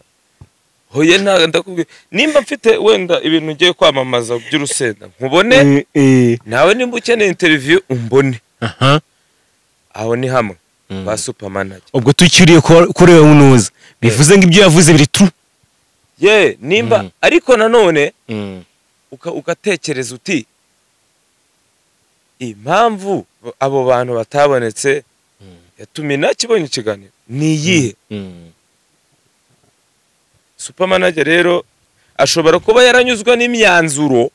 A: hoye nta ndakubwira nimba mfite wenda ibintu ugiye kwamamaza by'urusenda nkubone?
B: Eh, eh.
A: nawe nimba ukeneye interview umbone.
B: Aha.
A: Aho ni hamwe
B: Mm.
A: ba supermanager.
B: Ubwo tukiriye kuri wowe unuza bivuze ngo ibyo yavuze biri tu
A: ye nimba
B: Mm.
A: ariko nanone
B: Mm.
A: uka- ugatekereza uti impamvu abo bantu batabonetse yatumye nakibonye ikiganiro ni iyihe? Supermanager rero ashobora kuba yaranyuzwe n'imyanzuro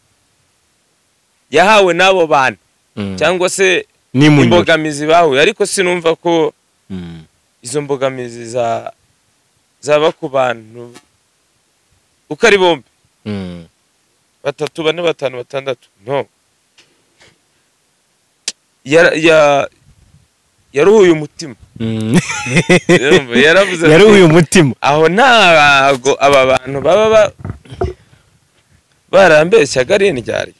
A: yahawe n'abo bantu
B: Mm.
A: cyangwa se imbogamizi bahuye ariko sinumva ko
B: Mm.
A: izo mbogamizi za zaba ku bantu uko ari bombi
B: Mm.
A: batatu bane batanu batandatu no yaruhuye umutima.
B: Mm. *laughs* Yaruhuye umutima.
A: Aho ntago aba bantu baba ba- barambeshyaga ari indyarya.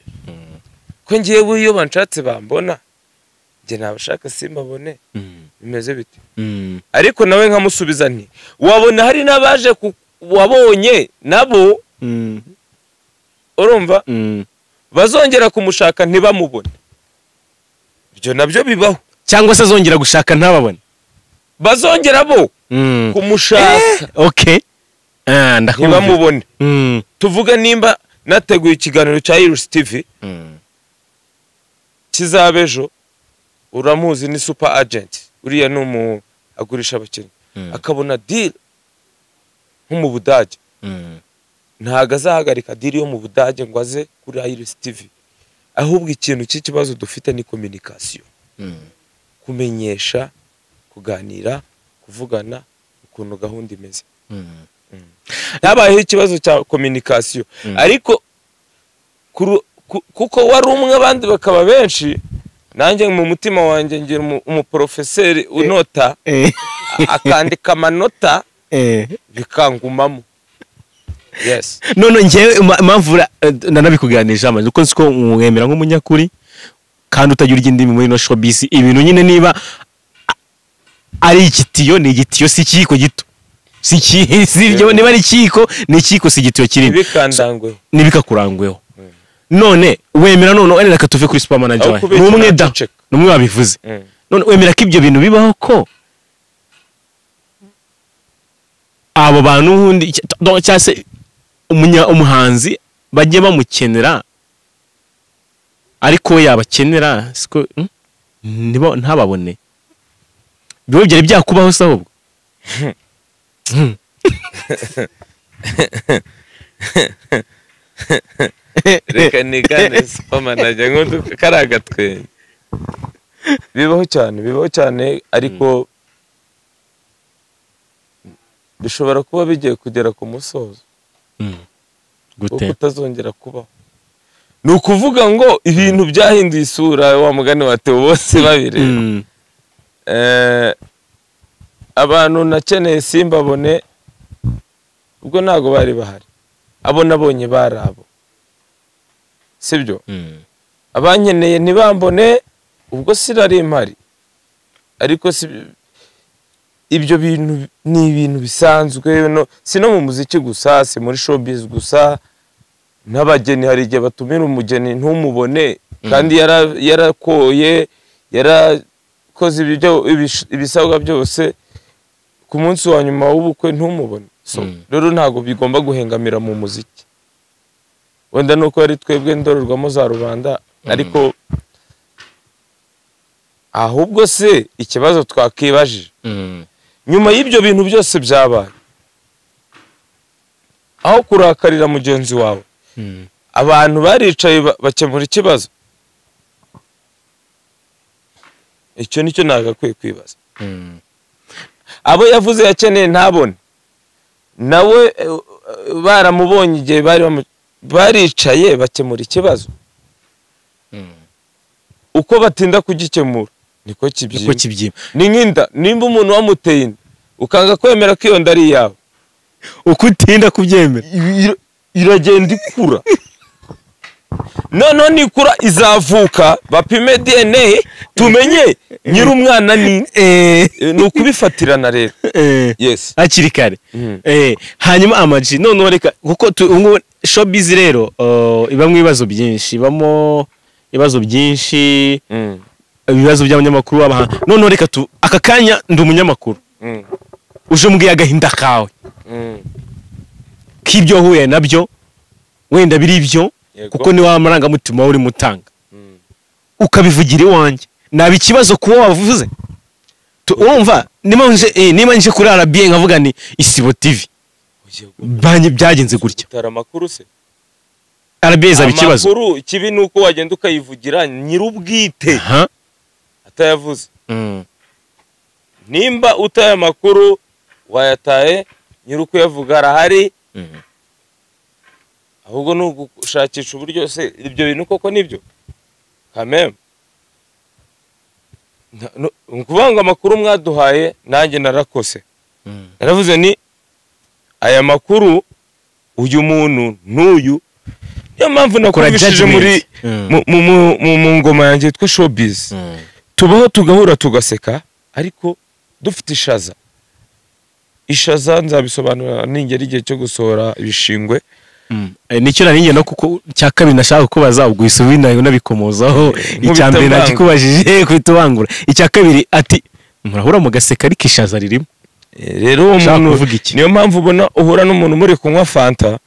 A: Ko ngewe iyo banshatse bambona? Njye nabashaka simbabone.
B: Mm.
A: bimeze bite?
B: Mm.
A: ariko nawe nkamusubiza nti wabona hari n'abaje wabonye nabo?
B: Mm.
A: urumva?
B: Mm.
A: bazongera kumushaka ntibamubone. Ibyo na byo bibaho.
B: Cyangwa se azongera gushaka ntababone
A: bazongera bo.
B: Mm.
A: kumushaka.
B: Okay ah
A: ntibamubone
B: Mm.
A: tuvuge nimba nateguye ikiganiro cya irusi tivi
B: Mm.
A: kizaba ejo. Uramuzi ni super agent. Uriya ni umu agurisha abakinnyi. Akabona diri nko mu budage. Ntabwo azahagarika diri yo mu budage ngo aze kuri irusi tivi ahubwo ikintu cy'ikibazo dufite ni kominikasiyo. Kumenyesha kuganira kuvugana ukuntu gahunda imeze
B: Mm.
A: habayeho ikibazo cya kominikasiyo
B: Mm.
A: ariko kuko wari umwe abandi bakaba benshi nanjye mu mutima wanjye ngira umu- umuporofeseri unota
B: Eh.
A: akandika amanota *laughs*
B: Eh.
A: bikangumamo yes
B: none ngewe impamvu eh, nanabikuganirije amaze uko nzi ko mwemera nk'umunyakuri kandi utagira urya indimi muri no showbiz ibintu nyine niba ari igitiyo ni igitiyo si ikiyiko gito. Si ibyo niba ari ikiyiko ni ikiyiko si igitiyo kinini ntibikakurangweho none wemera none wenda reka tuve kuri super manager
A: Aho
B: wawe ni umwe da. ni umwe wabivuze.
A: Mm.
B: none wemera ko ibyo bintu bibaho ko? Abo bantu ubundi cyangwa se umuhanzi bajye bamukenera ariko we yabakenera siko hmm? Ntababone. Biba byari byakubaho se ahubwo.
A: Reka nigane nk'udu kari agatwenge bibaho cyane bibaho cyane ariko bishobora kuba bigiye kugera ku musozo.
B: Hmm.
A: wo
B: gute?
A: kutazongera kubaho. Ni ukuvuga ngo ibintu byahinduye isura wa mugani wa Theo bose babireba.
B: Hmm.
A: Eh, abantu nakeneye simbabone ubwo ntabwo bari bahari. Abo nabonye bari abo. Sibyo?
B: Hmm.
A: abankeneye ntibambone ubwo sinari impari ariko si ibyo bintu ni ibintu bisanzwe si no mu muziki gusa si muri showbiz gusa. N'abageni hari igihe batumira umugeni ntumubone kandi yara- yarakoye yarakoze ibisabwa byose ku munsi wa nyuma w'ubukwe ntumubone.
B: Mm.
A: rero ntabwo bigomba guhengamira mu muziki. Wenda nuko ari twebwe ndorerwamo za rubanda ariko ahubwo se ikibazo twakibajije. Nyuma y'ibyo bintu byose byabaye aho kurakarira mugenzi wawe. Abantu baricaye ba- bakemura ikibazo. Icyo ni cyo nagakwiye kwibaza. Abo yavuze yakeneye ntabone. Nawe eh, baramubonye igihe baricaye bakemura ikibazo. Uko batinda kugikemura niko kibyimba ni nk'inda nimba umuntu wamuteye inda ukanga kwemera ko iyo nda ari iyawe.
B: Uko utinda kubyemera.
A: Iragenda ikura noneho nikura izavuka bapime dna tumenye nyiri umwana ni
B: Eh.
A: Eh, ni ukubifatirana rero *laughs*
B: Eh.
A: yes
B: hakiri kare
A: Mhm.
B: Eh, hanyuma amaji noneho reka kuko showbiz rero ibamo ibibazo byinshi ibamo ibibazo byinshi
A: Mm,
B: ibibazo by'abanyamakuru noneho reka tu aka kanya ndi umunyamakuru
A: mm,
B: uje umbwiye agahinda kawe
A: mm.
B: K'ibyo wahuye na byo wenda biri
A: Yego.
B: kuko ni wa marangamutima wawe urimo utanga
A: Mm.
B: ukabivugira iwanjye. Naba ikibazo kuba wavuze? Urumva niba nje eh, nje kuri RBA nkavuga ni isibo TV Banye- byagenze gutya. RBA izaba ikibazo.
A: Amakuru ikibi ni uko wagenda ukayivugira nyir'ubwite. Atayavuze.
B: Mm.
A: nimba utaye amakuru wayataye nyir'ukuyavuga arahari.
B: Mhm.
A: Ahubwo ni ugushakisha uburyo se ibyo bintu koko ni byo? Kameme ni ukuvuga ngo amakuru mwaduhaye nanjye narakose.
B: Mm.
A: naravuze ni aya makuru uyu muntu n'uyu niyo mpamvu nakubishije muri
B: Mm.
A: mu- ngoma yanjye yitwa showbiz.
B: Mm.
A: tubaho tugahura tugaseka ariko dufite ishaza. Ishaza nzabisobanura ningera igihe cyo gusohora ibishingwe.
B: Mm. Eh, ni cyo nari ngenda kuko cya kabiri nashaka kubaza ubwo uhise ubinaye unabikomozaho icya mbere nakikubajije *laughs* kuhita ubangura. Icya kabiri ati murahura mugaseka ariko ishaza ririmo.
A: Eh, rero uwo muntu niyo mpamvu ubona uhura n'umuntu muri kunywa fanta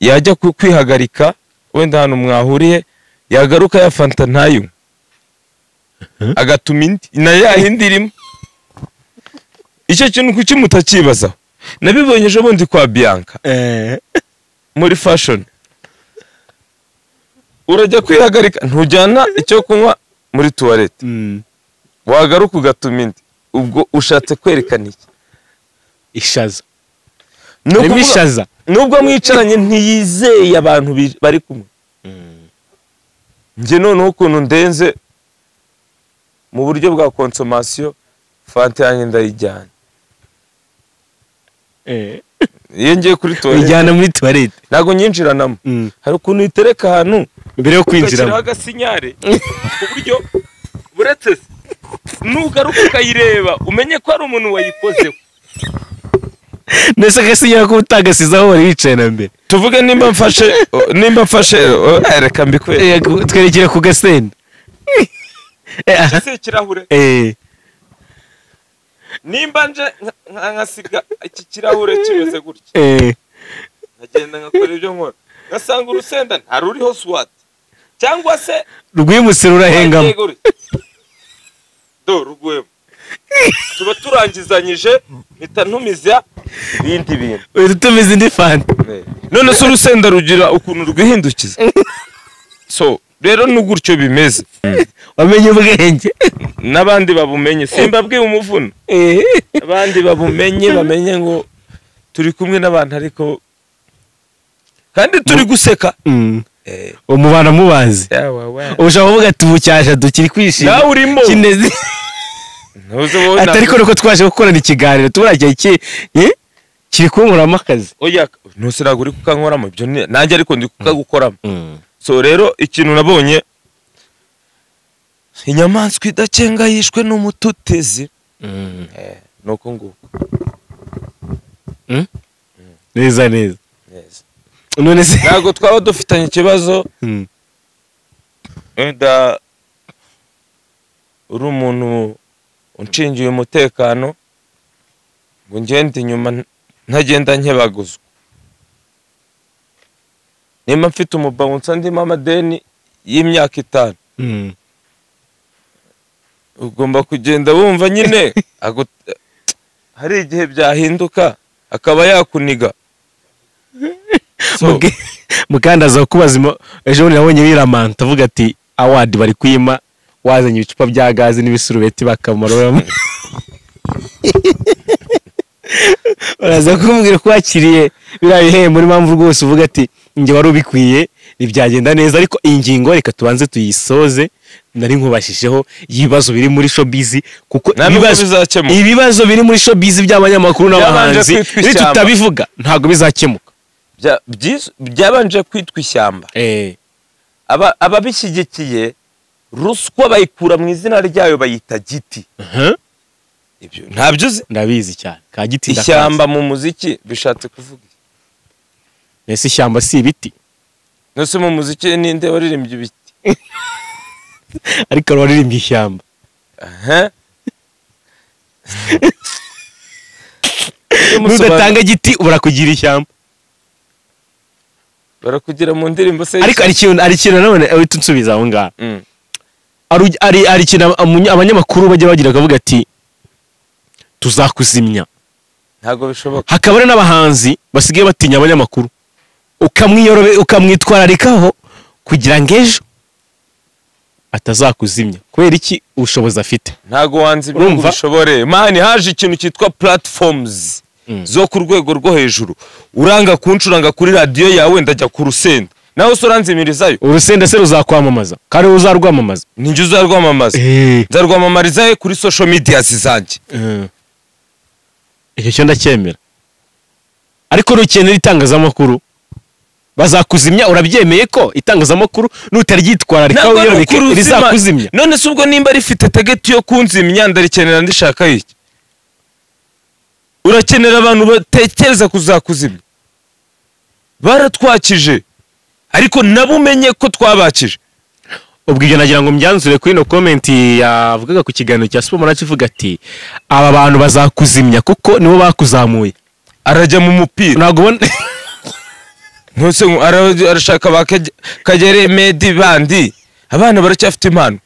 A: yajya ku- kwihagarika wenda ahantu mwahuriye yagaruka ya fanta ntayo agatuma indi na ya yindi irimo. Icyo kintu kuki mutakibazaho nabibonye ejo bundi kwa bianca. Muri fashion. Urajya kwihagarika ntujyana icyo kunywa muri tuwarete
B: Mm.
A: wagaruka ugatuma indi. Ubwo ushatse kwerekana iki?
B: Ishaza. Harimo ishaza.
A: nubwo mwicaranye ntiyizeye abantu bari kumwe. Njye noneho ukuntu ndenze mu buryo bwa konsomasiyo fanta yanjye ndayijyana *coughs* iyo ngiye kuri tuwarete
B: ujyana muri tuwarete
A: ntabwo nyinjiranamo.
B: Mm.
A: hari ukuntu uyitereka ahantu
B: mbere yo
A: ugashyiraho
B: kwinjiramo
A: agasinyare. Ku buryo buretse se nugaruka ukayireba umenye ko hari umuntu wayikozeho
B: ndetse agasinyira ko utagasize aho wari wicaye na mbere.
A: Tuvuge nimba mfashe nimba mfashe eh, reka mbikwereke.
B: Eh, twerekere ku gasenda. Eh,
A: ikirahure?
B: Eh,
A: nimba nje nka- nka- nkasiga iki kirahure kimeze gutya?
B: Eh.
A: nkagenda nkakora ibyo nkora. Ngasanga urusenda ntaruriho swati cyangwa se
B: rwimutse rurahengamo
A: do rugwemo tuba turangizanyije mpita ntumiza ibindi bintu.
B: Uhita utumiza indi fanta.
A: None se urusenda rugira ukuntu rwihindukiza? *laughs* So rero ni gutyo bimeze
B: wamenye ubwenge.
A: N'abandi babumenye. Simbabwiye umuvuno
B: Eh.
A: abandi babumenye bamenye ngo turi kumwe n'abantu ariko kandi turi guseka.
B: Mm. umubana mubazi ushaka kuvuga ati ubu cyaje dukiri kwishima.
A: Nawe urimo. Ntabwo-
B: ariko nuko twaje gukorana ikiganiro. Tuburagiye ki? Eh? kiri kunkuramo akazi.
A: Oya ntabwo uri kukankoramo. Ibyo nanjye ariko ndi kukagukoramo. So rero ikintu nabonye inyamaswa idakenga yishwe n'umututezi. Eh, ni uko nguko
B: neza neza.
A: Neza.
B: none se
A: ntabwo twaba dufitanye ikibazo.
B: Mm.
A: wenda uri umuntu unshingiye umutekano ngo ngende inyuma nta- ntagenda nkebaguzwa nimba mfite umubawunsa ndimo amadeni y'imyaka itanu.
B: Mm.
A: Ugomba kugenda wumva nyine. *laughs* Hari igihe byahinduka akaba yakuniga. So,
B: Muge- mukandaza kubaza imo- ejo bundi nabonye biramanta avuga ati awadi bari kwima wazanye ibicupa bya gazi n'ibisurubeti bakamaroramo *laughs* uraza kumbwira ko wakiriye biriya bihembo niyo mpamvu rwose uvuga ati njye wari ubikwiye ntibyagenda neza. Ariko iyi ngingo reka tubanze tuyisoze nari nkubashijeho ibibazo biri muri showbiz kuko ibibazo biri muri showbiz by'abanyamakuru n'abahanzi
A: ishyamba.
B: nitutabivuga ntabwo bizakemuka.
A: Byabanje kwitwa ishyamba.
B: Eh.
A: Aba- ababishyigikiye ruswa bayikura mu izina ryayo bayita giti. Ntabyo uzi
B: ndabizi cyane. Ka giti
A: ishyamba mu muziki bishatse kuvuga. Iki?
B: ndakazi. ese ishyamba si ibiti?
A: Nose mu muziki ninde waririmbye ibiti? *laughs*
B: ariko hari uwaririmbye ishyamba. *laughs* Nudatanga igiti barakugira ishyamba.
A: Barakugira mu ndirimbo se
B: ariko hari ikintu hari ikintu nanone uhita unsubiza aho ngaho
A: Mm.
B: Hari- ikintu abanyamakuru bajya bagira bakavuga ati tuzakuzimya.
A: Ntabwo bishoboka.
B: Hakaba hari n'abahanzi basigaye batinya abanyamakuru. Ukamwitwararikaho kugira ngo ejo atazakuzimya. Kubera iki? Ubushobozi afite.
A: Ntabwo wanze ibyo ubishobore. Mani haje ikintu cyitwa platforms
B: Mm.
A: zo ku rwego rwo hejuru. Uranga kuncuranga kuri radiyo yawe ndajya ku rusenda. Nawe se uranzimirizayo?
B: Urusenda se ruzakwamamaza. Kandi uzarwamamaza.
A: Ninjye uzarwamamaza. Nzarwamamariza he kuri social media zanjye.
B: Eh. icyo cyo ndacyemera ariko nukenera itangazamakuru bazakuzimya urabyemeye ko itangazamakuru nutaryitwararika rizakuzimya.
A: None se ubwo nimba rifite tageti yo kunzimya ndarikenera ndishaka iki? Urakenera abantu batekereza kuzakuzimya? Baratwakije. Ariko nabo umenye ko twabakije.
B: Ubwo ibyo nagira ngo mbyanzure kuri ino komenti yavugaga ku kiganiro cya supermarket ivuga ati aba bantu bazakuzimya kuko nibo bakuzamuye.
A: Arajya mu mupira.
B: Ntabwo ubona
A: ntuse arashaka ba Kage- kagere medi bandi. Abana baracyafite impano.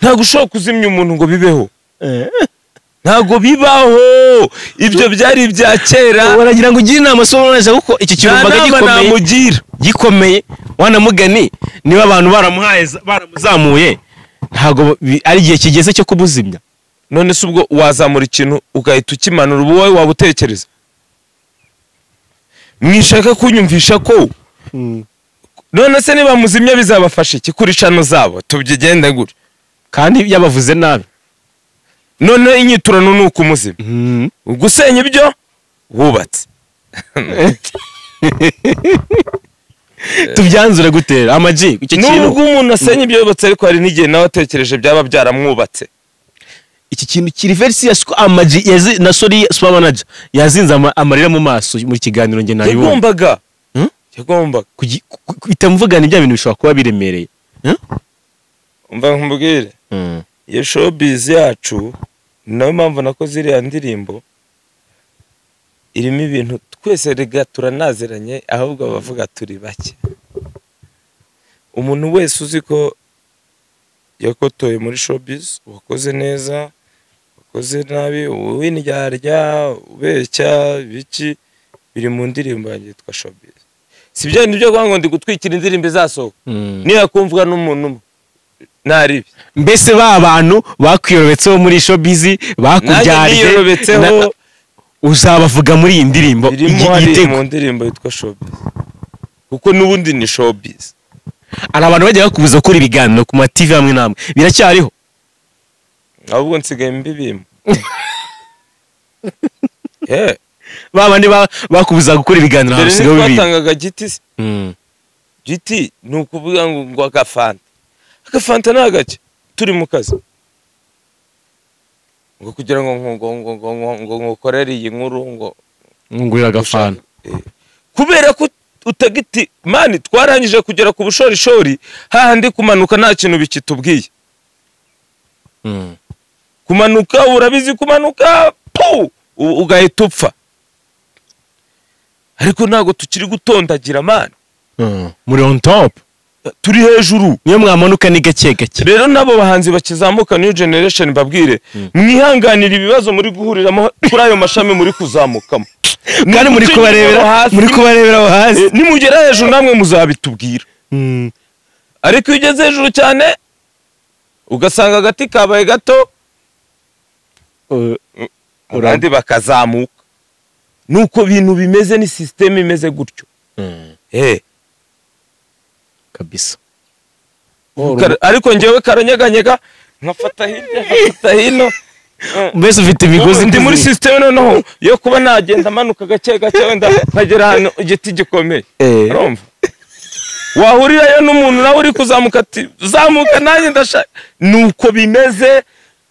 A: Ntabwo ushobora kuzimya umuntu ngo bibeho. Ntabwo bibaho. Ibyo byari ibya kera.
B: Waragira ngo ugire inama supermarket kuko iki kintu mbaga gikomeye. gikomeye. Wanamugani niba abantu baramuhaye baramuzamuye ntabwo ari igihe kigeze cyo kumuzimya
A: none se ubwo wazamura ikintu ugahita ukimanura ubu wowe waba utekereza? Mwishaka kunyumvisha ko none se niba muzimya bizabafasha iki kuri cano zabo? Tubyigende gutyo
B: kandi yabavuze nabi.
A: None inyiturano ni ukumuzimya gusenya ibyo wubatse. *laughs*
B: Tubyanzure gutera kintu?
A: Nubwo umuntu asenya ibyo yubatse ariko hari n'igihe nawe atekereje byaba byaramwubatse.
B: Iki kintu kiri verisi ya siko amaji yazi na sori super manager. Yazinze ama- amarira mu maso mu kiganiro njye nayibonye
A: yagombaga.
B: Hmm?
A: yagombaga.
B: Mvugana ibya bintu bishobora kuba biremereye.
A: Umva nkubwire iyo showbiz yacu ni na yo mpamvu nakoze iriya ndirimbo irimo ibintu twese rega turanaziranye ahubwo abavuga turi bake. Umuntu wese uzi ko yakotoye muri showbiz wakoze neza wakoze nabi windyarya ubeshya biki biri mu ndirimbo yanjye yitwa showbiz. Si byo byo kuvuga ngo ndi gutwikira indirimbo izasohoka niyakumvwa n'umuntu umwe. Ntaribi
B: mbese ba bantu bakwiyorobetseho muri showbiz na- uzabavuga muri iyi ndirimbo.
A: Birimo
B: igi-
A: hari
B: igitego
A: mu ndirimbo yitwa showbiz. Kuko n'ubundi ni showbiz.
B: Hari abantu bajya bakubuza gukora ibiganiro ku ma TV hamwe n'amwe. Biracyariho.
A: ahubwo nsigaye mbibima *laughs*
B: ba bandi bakubuza gukora ibiganiro
A: aho
B: usigaye ubibima
A: twatangaga giti
B: hmm.
A: giti ni ukuvuga ngo agafanta. Agafanta ni agake turi mu kazi. Ngo kugira ngo ngo ngo ngo ngo ngo ukorere iyi nkuru ngo
B: ngurira agafanta.
A: Eh. kubera ko utagiti mani twarangije kugera ku bushorishori hahandi kumanuka nta kintu bikitubwiye.
B: Hmm.
A: Kumanuka urabizi kumanuka pu ugahita upfa. Ariko ntabwo tukiri gutondagira mani
B: Mm. muri on top.
A: Turi hejuru.
B: Niyo mwamanuka ni gake gake.
A: Rero n'abo bahanzi bakizamuka new generation babwire mwihanganire ibibazo muri guhuriramo kuri ayo mashami muri kuzamukamo. *laughs*
B: Kandi muri kubarebera muri kubarebera aho hasi
A: Eh, nimugera hejuru namwe muzabitubwira.
B: Mm.
A: ariko iyo ugeze hejuru cyane ugasanga agati kabaye gato abandi bakazamuka. Nuko bintu bimeze ni sisiteme imeze gutyo.
B: Mm.
A: Eh,
B: kabisa.
A: Ariko njyewe karanyeganyega nkafata hirya nkafata hino. Eh,
B: mbese ufite imigozi
A: ndi muri sisiteme noneho yo kuba nagenda amanuka gake gake wenda nkagera ahantu igiti gikomeye.
B: Eh.
A: urumva? Wahurirayo n'umuntu nawe uri kuzamuka ati zamuka nanjye ndashaka. Nuko bimeze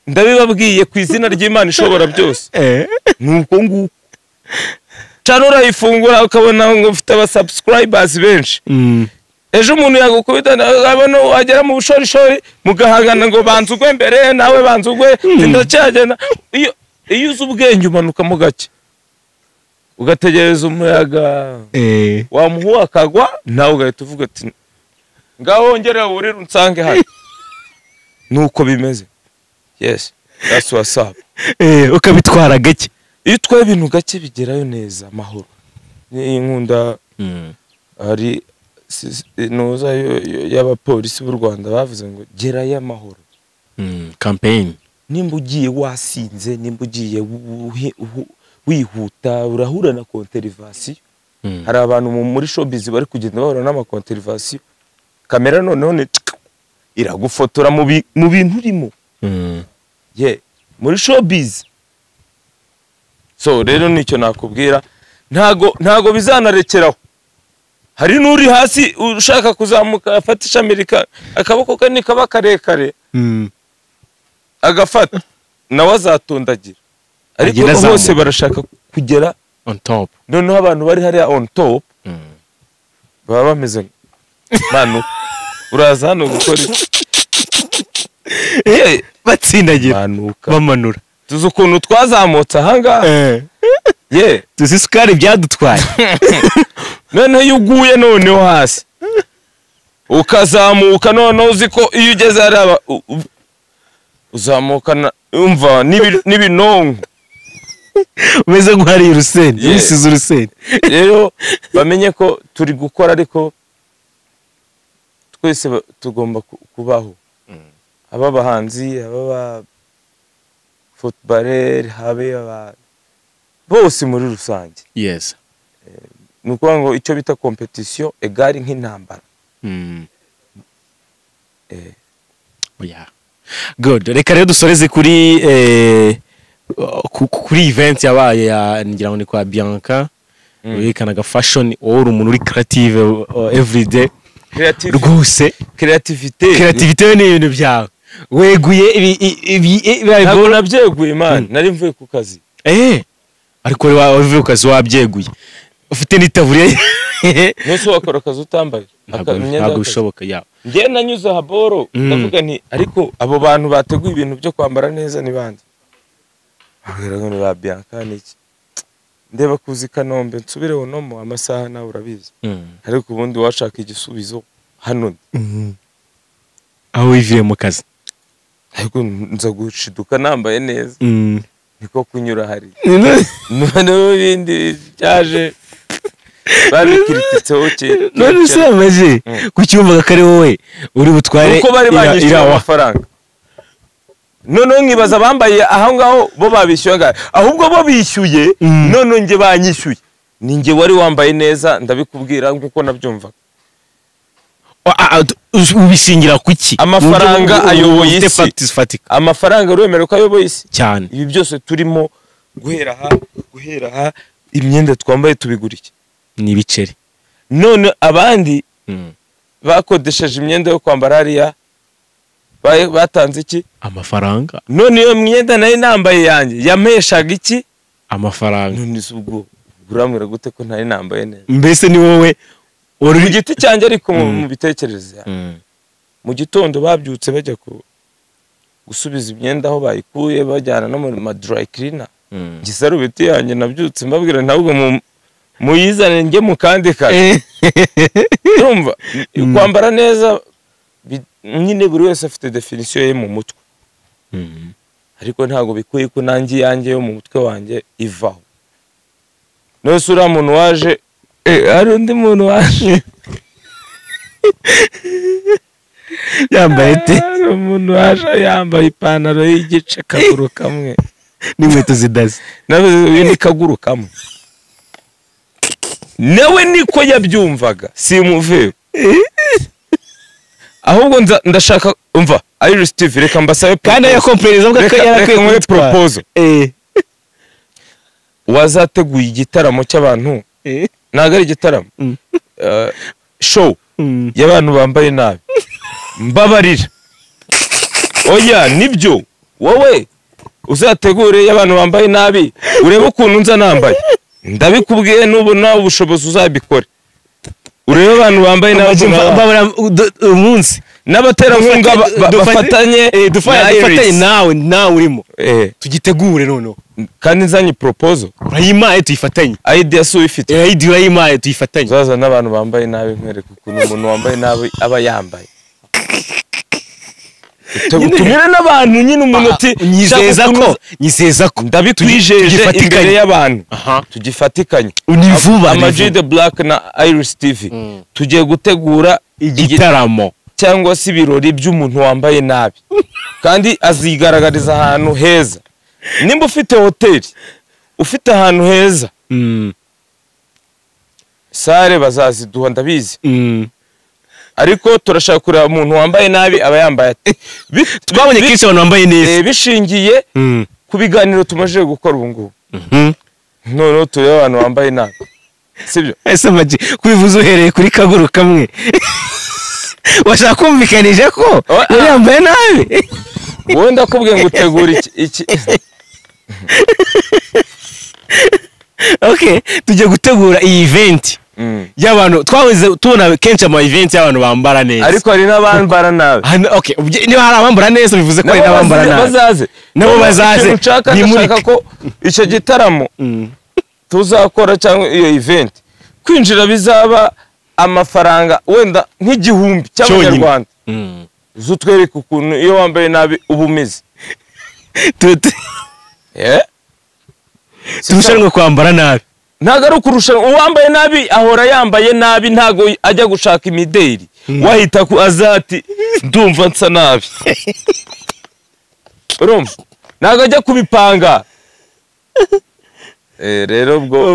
A: ndabibabwiye ku izina ry'imana ishobora byose.
B: Eh.
A: nuko nguko cana urayifungura ukabona ngo ufite abasubscribers benshi.
B: Mm.
A: ejo umuntu yagukubita abona wagera mu bushorishori mugahangana ngo banza ugwe mbere nawe banza ugwe ndacyagenda. Iyo iyo uzi ubwenge umanukamo gake. Ugategereza umuyaga.
B: Eh.
A: wamuha akagwa nawe ugahita uvuga ati ngaho wongere wurire unsange hano. *laughs* Nuko bimeze. Yes that's what's up
B: Eh, ukabitwara gake
A: iyo utwaye ibintu gake bigerayo neza amahoro ni nkunda
B: Mm.
A: hari yo- y'abapolisi b'u rwanda bavuze ngo gerayo amahoro
B: Mm. campaign
A: nimba ugiye wasinze nimba ugiye wihuta urahura na konterivasiyo
B: Mm.
A: hari abantu mu- muri showbiz bari kugenda bahura n'amakonterivasiyo kamera noneho iragufotora mu bi- mu bintu urimo. Ye muri showbiz. So rero ni cyo nakubwira. Ntago ntago bizanarekeraho. Hari n'uri hasi ushaka kuzamuka afata ishami akaboko ke nikaba karekare.
B: Mm.
A: agafata. Nawe azatondagira. Ariko bose barashaka kugera
B: on top.
A: noneho abantu bari hariya on top.
B: Mm.
A: baba bameze uraza hano gukora iki? *laughs* Eh,
B: batsindagira bamanura
A: tuzi ukuntu twazamutse ahangaha
B: Eh.
A: ye.
B: Tuzi isukari byadutwaye. *laughs*
A: Noneho iyo uguye noneho hasi. Ukazamuka noneho uzi ko iyo ugeze hariya uzamukana umva n'ibi- *laughs* n'ibinonko.
B: Umeze nk'uhariye urusenda
A: Yeah.
B: wisize urusenda. *laughs*
A: Rero bamenye ko turi gukora ariko twese ba- tugomba ku- kubaho. Aba abahanzi aba aba footballer habe bose muri rusange.
B: Yes.
A: Ni ukuvuga ngo icyo bita competition egari nk'intambara.
B: Mm.
A: Eh,
B: good. Reka rero dusoreze kuri eh, ku- ku- kuri event yabaye ya ngira ngo ni kwa Bianca
A: Mm.
B: werekanaga fashion wowe umuntu uri everyday.
A: Creative-
B: rwose. Creativity ni ibintu byawe weguye ibi ibi-
A: ntabwo nabyeguye man
B: Mm.
A: nari mvuye ku kazi.
B: Eh ariko wa wavuye ku kazi wabyeguye. Ufite n'itaburiya
A: nese *laughs* wakora akazi utambaye
B: ntabwo bishoboka ya.
A: Njye nanyuze aha boro.
B: Mm.
A: ndavuga nti ariko abo bantu bateguye ibintu byo kwambara neza ni bande? Ngo ni ba bianca n'iki ndeba kuzi kanombe nsubire unomo amasaha nawe urabizi.
B: Mm.
A: ariko ubundi washaka igisubizo hano
B: aho wiviye mu kazi.
A: Ariko nza gushiduka nambaye neza.
B: Mm.
A: niko kunyura hari. *laughs* Noneho ibindi byaje babikirititseho kera *laughs*
B: none se amaje
A: Mm.
B: kucyumvaga ko ari wowe uri butware
A: uko bari
B: irawa.
A: amafaranga. Noneho nkibaza abambaye aho ngaho bo babishyuye ahubwo bo bishyuye
B: Mm.
A: noneho njye banyishyuye. Ni njye wari wambaye neza ndabikubwira nk'uko nabyumvaga.
B: Ubishingira ku ki?
A: Amafaranga
B: Uburyo-
A: ayoboye
B: ufite
A: isi. amafaranga uremerewe ko ayoboye isi.
B: Cyane.
A: Ibi byose turimo guhera aha guhera aha imyenda twambaye tubigura iki?
B: Ni ibiceri.
A: None abandi
B: Mm.
A: bakodesheje imyenda yo kwambara hariya ba- batanze iki?
B: Amafaranga.
A: None iyo myenda na yo nambaye yanjye yampeshaga iki?
B: Amafaranga.
A: None se ubwo urambwira gute ko ntari nambaye neza?
B: Mbese ni wowe uri
A: giti cyanjye ariko mu
B: Mm.
A: mu yanjye.
B: Mm.
A: mu gitondo babyutse bajya gusubiza imyenda aho bayikuye bajyana no mu ma dry cleaner
B: Mm.
A: gisarubeti yanjye nabyutse mbabwira ntabwo mu muyizane njye mu kandi kazi *laughs*
B: Eh.
A: urumva kwambara neza nyine buri wese afite definisiyo ye mu mutwe ariko ntabwo bikwiye ko nanjye iyanjye yo mu mutwe wanjye ivaho none se uriya muntu waje hari undi muntu waje
B: yambaye te
A: hari umuntu waje yambaye ipantaro y'igice kaguru kamwe
B: n'inkweto zidaze
A: nawe ni kaguru kamwe nawe niko yabyumvaga simuveho ahubwo nza- ndashaka umva Iris Steve reka mbasabe
B: kandi yakompereza mbwa ko
A: Reka-
B: yarakwiye. Eh.
A: wazateguye igitaramo cy'abantu. Ntabwo ari igitaramo.
B: Mm. *laughs*
A: Eh, show.
B: Mm.
A: y'abantu bambaye nabi. Mbabarira oya ni byo. Wowe uzategure y'abantu bambaye nabi. Urebe ukuntu nza nambaye. Ndabikubwiye nubona ubushobozi uzabikore. Urebe abantu bambaye nabi
B: umunsi.
A: N'abaterankunga bafatanye
B: eh, nawe nawe urimo.
A: Eh,
B: tugitegure noneho.
A: Kandi nzanye proposal.
B: Urayimaye tuyifatanye.
A: Idea si uyifite
B: irayidi urayimaye tuyifatanye.
A: Uzaza n'abantu bambaye nabi nkwereka ukuntu umuntu wambaye nabi aba yambaye. Utumire n'abantu nyine umuntu uti
B: nyizeza
A: "Shaka
B: ko? nyizeza ko. Tugifatikanye.
A: imbere y'abantu. Tugifatikanye
B: Ni vuba, ni
A: Ama G
B: vuba.
A: The Black na Iris TV tugiye gutegura igi-
B: igitaramo.
A: Cyangwa se ibirori by'umuntu wambaye nabi. *laughs* Kandi azigaragariza ahantu heza. Nimba ufite hoteli ufite ahantu heza.
B: Mm,
A: sare bazaziduha ndabizi.
B: Mm.
A: ariko turashaka kureba umuntu wambaye nabi aba yambaye ate Bi-
B: twabonye kenshi abantu bambaye neza
A: eh, bishingiye
B: Mm,
A: ku biganiro tumaze gukora ubu ngubu.
B: Mhm.
A: noneho turebe abantu bambaye nabi. Sibyo
B: ese amaji kubivuza uhereye kuri kaguru kamwe. *laughs* Washaka kumvikanisha ko?
A: Oh, ah.
B: yambaye nabi.
A: Wowe ndakubwiye ngo utegure iki *laughs* *laughs*
B: okay tugiye gutegura iyi event.
A: Mm.
B: y'abantu twahoze tubona kenshi ama event y'abantu bambara neza.
A: Ariko hari n'abambara nabi. *laughs*
B: Ubye- niba hari abambara neza bivuze ko hari n'abambara nabi.
A: bazaze.
B: Nabo bazaze,
A: nshaka ko icyo gitaramo
B: Mm.
A: tuzakora cyangwa iyo event. Kwinjira bizaba amafaranga wenda nk'igihumbi cy'amanyarwanda
B: Mm.
A: uzi utwereke ukuntu iyo wambaye nabi uba umeze?
B: Turushanwe kwambara nabi.
A: Ntabwo ari ukurushanwa uwambaye nabi ahora yambaye nabi ntabwo ajya gushaka imideri wahita ku azati ndumva nsa nabi. *laughs* Urumva? Ntabwo ajya kubipanga. *laughs* Eh, rero ubwo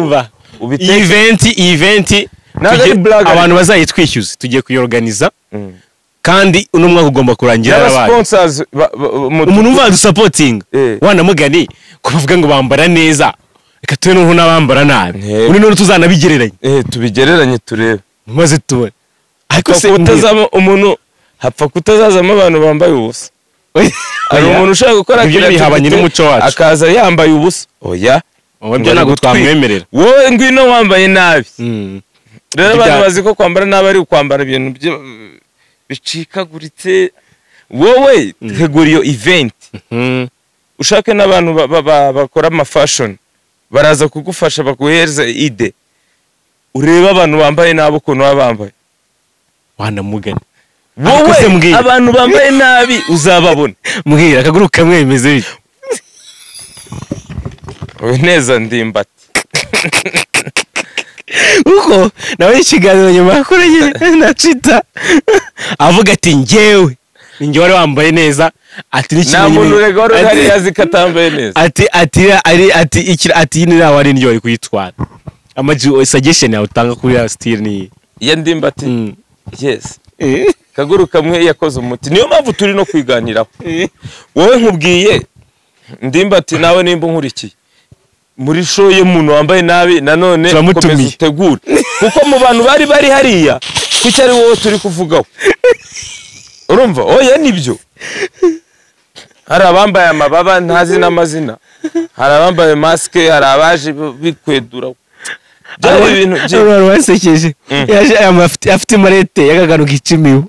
B: tugiye-
A: blague,
B: abantu bazayitwishyuza tugiye kuyorganiza.
A: Mm.
B: kandi uno mwaka ugomba kurangira
A: mu-
B: umuntu umva dusapotinga.
A: Eh.
B: wanamugani ko bavuga ngo bambara neza. Reka tube noneho n'abambara nabi.
A: Eh.
B: undi none tuzanabigereranya
A: Eh, tubigereranye turebe.
B: Maze tubone. Ariko se
A: kutazamo umuntu hapfa kutazazamo abantu bambaye ubusa. Hari umuntu ushaka gukora
B: bihabanye n'umuco wacu.
A: akaza yambaye ubusa. Oya.
B: Oya,
A: ngo
B: byo ntabwo twamwemerera.
A: Wowe ngwino wambaye nabi.
B: Mm.
A: rero abantu bazi ko kwambara nabi ari ukwambara ibintu bicikaguritse. Wowe tegura iyo event.
B: Mm.
A: Ushake n'abantu ba- ba- ba- bakora amafashoni baraza kugufasha baguhereza ide. Urebe abantu bambaye nabi ukuntu baba bambaye.
B: Se
A: wowe abantu bambaye nabi uzababona. *laughs*
B: Mbwira akaguru kamwe bimeze bityo
A: wowe neza ndimbati
B: kuko *laughs* nawe ikiganiro nyuma. Yakoranye *laughs* na cita avuga ati njyewe. Ninjye wari wambaye neza ati
A: nta muntu urega wari
B: ati-
A: uhari yazi ko atambaye neza.
B: ati ati ari ati iki ati iyi ni wari ndyo wari kuyitwara. Amaji suggestion yawe utanga kuri ya style ni
A: iya ndimbati.
B: Mm.
A: yes.
B: Eh,
A: kaguru kamwe yakoze umuti. Niyo mpamvu turi no kwiganiraho.
B: Eh.
A: wowe nkubwiye ndimbati nawe nimba unkurikiye. Muri show y'umuntu wambaye nabi nanone komeza utegure. Kuko mu bantu bari bari hariya kuki ari wowe turi kuvugaho. *laughs* urumva? Oya ni byo. Hari abambaye amababa ntazi n'amazina. Hari abambaye masike hari abaje bikwedura. Byari ibintu
B: abantu basekeje.
A: Mm.
B: yaje afite- marete y'akagaruka icimiwe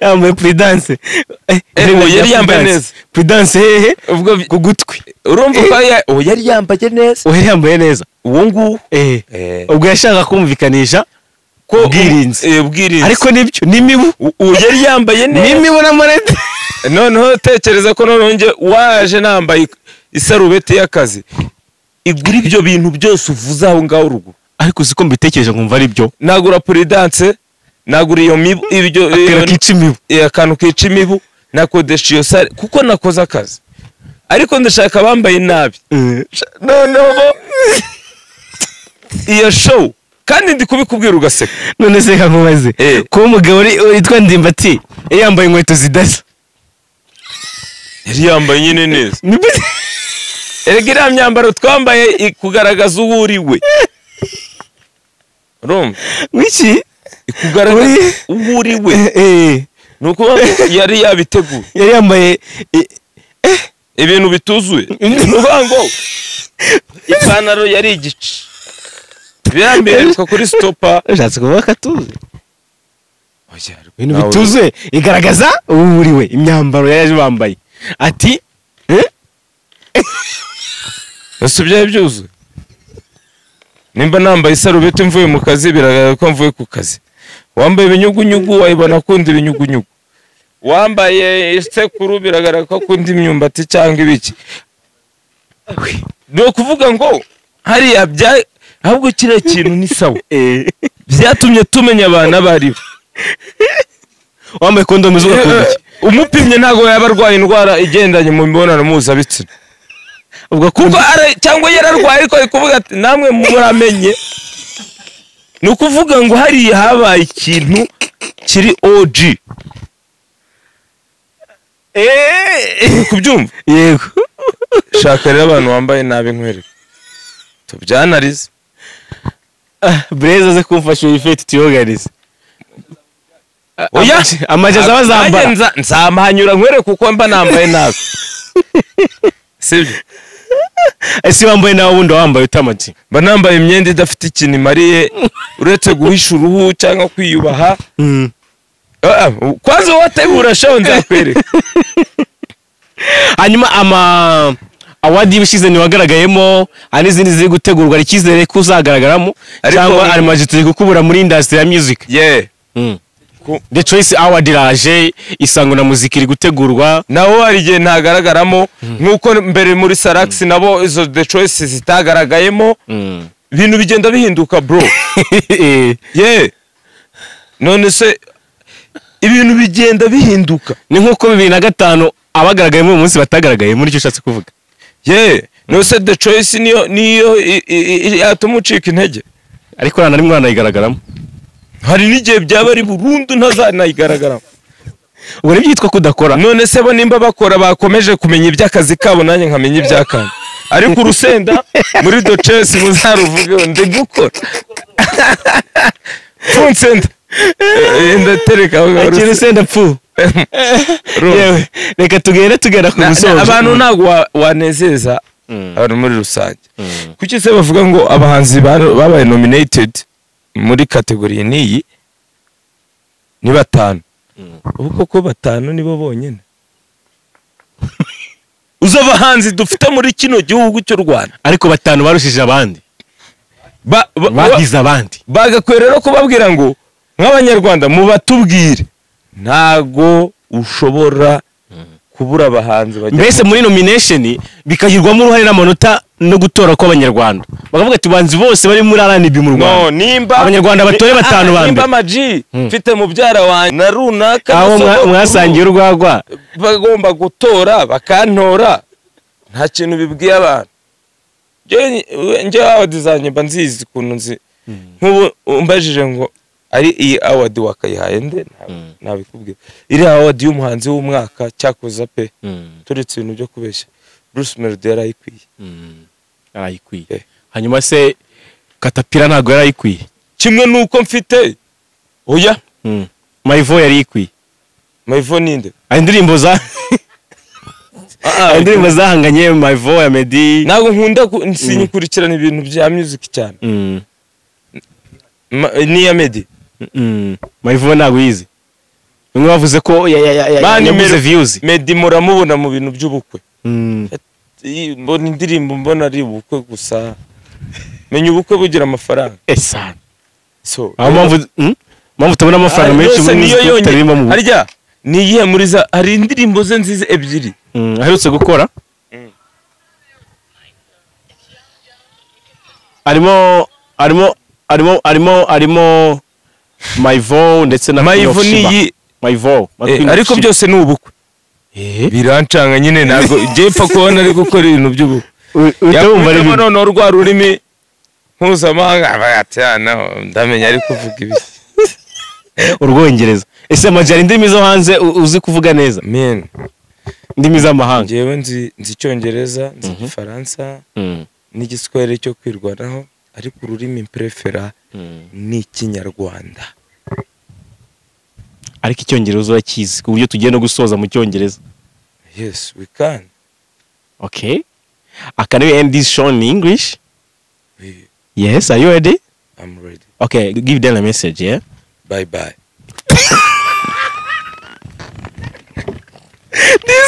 B: yambaye prudence. Eh,
A: Eh, uwo yari yambaye neza.
B: prudence hehe ku gutwi.
A: Urumva ko yari yambaye neza?
B: Uwo yari yambaye neza.
A: Uwo nguwo?
B: Eh.
A: Eh.
B: ubwo yashaka kumvikanisha. Ubwirinzi.
A: eh, ubwirinzi.
B: Ariko ni
A: byo n'imibu. Yari yambaye *laughs* neza.
B: N'imibu na marete *laughs*
A: noneho tekereza ko noneho njye waje nambaye isarubeti y'akazi. Igura ibyo bintu byose uvuze aho ngaho ruguru.
B: Ariko uzi ko mbitekereje nkumva ari byo.
A: Nagura puridanse nagura iyo mibu ibyo eh, akantu kica imibu nakodesha iyo sare kuko nakoze akazi. Ariko ndashaka abambaye nabi. Noneho bo *laughs* iyo show. Kandi ndi kubikubwira ugaseka.
B: None se nkubaze
A: Eh.
B: kuba umugabo witwa ndimbati yambaye inkweto zidasa.
A: Yari yambaye nyine neza. Erega iriya myambaro twambaye ikugaragaza uwo uri we.
B: Wiki
A: ikugaragaza uwo uri we.
B: Eh, eh.
A: ni ukuvuga ngo yari yabiteguye.
B: Yari yambaye eh,
A: ibintu bituzuye. Ni ukuvuga ngo ipantaro yari igice. Birambereka kuri sitopa *laughs*
B: ushatse kuvuga ko atuzi ibintu bituzuye igaragaza uwo uri we imyambaro yaje bambaye ati eh? *laughs*
A: ese byari byuzuye nimba nambaye isarubeti mvuye mu kazi biragaragara ko mvuye ku kazi. Wambaye ibinyugunyugu wayibona akunda ibinyugunyugu wambaye isekuru biragaragara ko akunda imyumbati cyangwa ibiki. Ni ukuvuga ngo hariya ahubwo kiriya kintu ni sawa. *laughs*
B: Eh,
A: byatumye tumenya abantu abo ari bo.
B: Wambaye kondomu zo gakunda iki
A: umupimye ntabwo yaba arwaye indwara igendanye mu mibonano mpuzabitsina.
B: Ubwo
A: kuko cyangwa yararwaye ariko ari kuvuga ati namwe muramenye. Ni ukuvuga ngo hariya habaye ikintu kiri OG uri kubyumva.
B: Yego.
A: Shaka rero abantu bambaye nabi nkwereke. Tubyanarize *laughs*
B: bureza aze kumfasha iyi feti tuyoganize
A: oya!
B: Amajezi aba azambara
A: Nanjye nza- nzamahanyura nkwereke kuko mba nambaye nabi. *laughs* Sibyo?
B: Ese wambaye nawe ubundi wambaye utamaji
A: mba nambaye imyenda idafite ikintu imariye uretse guhisha uruhu cyangwa kwiyubaha. Ah, ah, kwanza wategura show nzakwereka. *laughs*
B: Hanyuma ama awadi y'ibishize ntiwagaragayemo hari n'izindi ziri gutegurwa hari icyizere ko uzagaragaramo cyangwa arimaji turi gukubura muri indasitiri ya music.
A: Ye Ku-
B: the choice award iraje isango na muzika iri gutegurwa.
A: Naho hari igihe ntagaragaramo nk'uko mbere muri salax nabo izo the choice zitagaragayemo ibintu bigenda bihinduka bro. *laughs* Ye none se ibintu bigenda bihinduka.
B: Ni nk'uko bibiri na gatanu abagaragayemo uyu munsi batagaragaye muri icyo ushatse kuvuga.
A: Ye none se the choice niyo niyo yatuma ucika intege.
B: Ariko nta na rimwe wanayigaragaramo.
A: Hari n'igihe byaba ari burundu ntazanayigaragaramo
B: ubwo ntibyitwa kudakora.
A: None se bo nimba bakora bakomeje kumenya iby'akazi kabo nanjye nkamenya iby'akanjye ariko urusenda muri docesi muzaruvugeho ndi gukora. *laughs* Funsenda ndatereka
B: akiri senda pfu *laughs* yewe reka tugende tugera ku
A: Na- na-
B: musozo.
A: abantu ntabwo wa- wanezeza abantu muri rusange. Kuki se bavuga ngo abahanzi ba- babaye nominated muri kategori n'iyi ni batanu? Ubu koko batanu nibo bonyine. *laughs* Uzi abahanzi dufite muri kino gihugu cy'u rwanda?
B: Ariko batanu barushije abandi.
A: Ba- ba-
B: bagize abandi.
A: bagakwiye rero kubabwira ngo nk'abanyarwanda mubatubwire ntago ushobora kubura abahanzi
B: mbese muri nomination bikagirwamo uruhare n'amanota no gutora kw'abanyarwanda bakavuga ati banzi bose bari muri RNB mu Rwanda
A: nimba
B: Abanyarwanda batoye
A: Ah,
B: batanu ba
A: nimba
B: mbere.
A: amaji mfite mubyara wanjye na runaka na
B: aho mwasangiye urwagwa
A: bagomba gutora bakantora nta kintu bibwiye abantu Njyewe- njyewe awadi zanjye mba nzizi ukuntu nzi nk'ubu umbajije ngo ari iyi awadi wakayihaye nde? Nta- ntabikubwira iriya awadi y'umuhanzi w'umwaka cyakoza pe. Turetse ibintu byo kubeshya. Bruce Melody yari ayikwiye.
B: Arayikwiye.
A: Eh.
B: hanyuma se katapira ntabwo yari ayikwiye?
A: Kimwe n'uko mfite. Oya.
B: Mayivo yari ikwiye
A: mayivo ninde
B: hari indirimbo za *laughs* hari indirimbo zahanganye mayivo ya medi
A: ntabwo nkunda ku- sinyikurikirana ibintu bya music cyane. N'iya Meddy
B: Mm. mayivo ntabwo yizi bamwe bavuze ko ya- ya- ya- ya-
A: Mani
B: yabuze
A: Melo-
B: views.
A: Meddy muramubona mu bintu by'ubukwe.
B: Mm.
A: Mbona indirimbo mbona ari ubukwe gusa. Menya ubukwe bugira amafaranga.
B: Esa
A: so
B: aho mpamvu mm? mpamvu utabona amafaranga
A: Ah,
B: menshi
A: niyo
B: muzika utaririmba mu
A: harya ni iyihe muri za hari indirimbo ze nziza ebyiri.
B: Mm, aherutse gukora? Harimo harimo harimo harimo harimo mayivo ndetse na
A: mayivo niyi
B: mayivo
A: ariko byose ni ubukwe.
B: Eh,
A: birancanga nyine ntabwo *laughs* njye mpfa kubona ari gukora ibintu by'ubukwe.
B: Ibintu.
A: noneho rwa rurimi mpuzamahanga. "Ah, no, ndamenya ari kuvuga ibi. *laughs*
B: Urwongereza. Ese amajyari indimi zo hanze uzi kuvuga neza? Indimi z'amahanga.
A: Njyewe nzi nzi icyongereza nzi igifaransa
B: Mm,
A: n'igiswahili cyo kwirwanaho ariko ururimi mprefera
B: mm.
A: ni ikinyarwanda.
B: ariko icyongereza urakizi ku buryo tugiye no gusoza mu cyongereza.
A: Yes we can.
B: Okay uh, can we end this show in english?
A: We...
B: yes are you ready?
A: I'm ready.
B: Okay give them a message yeah?
A: Bye bye *laughs*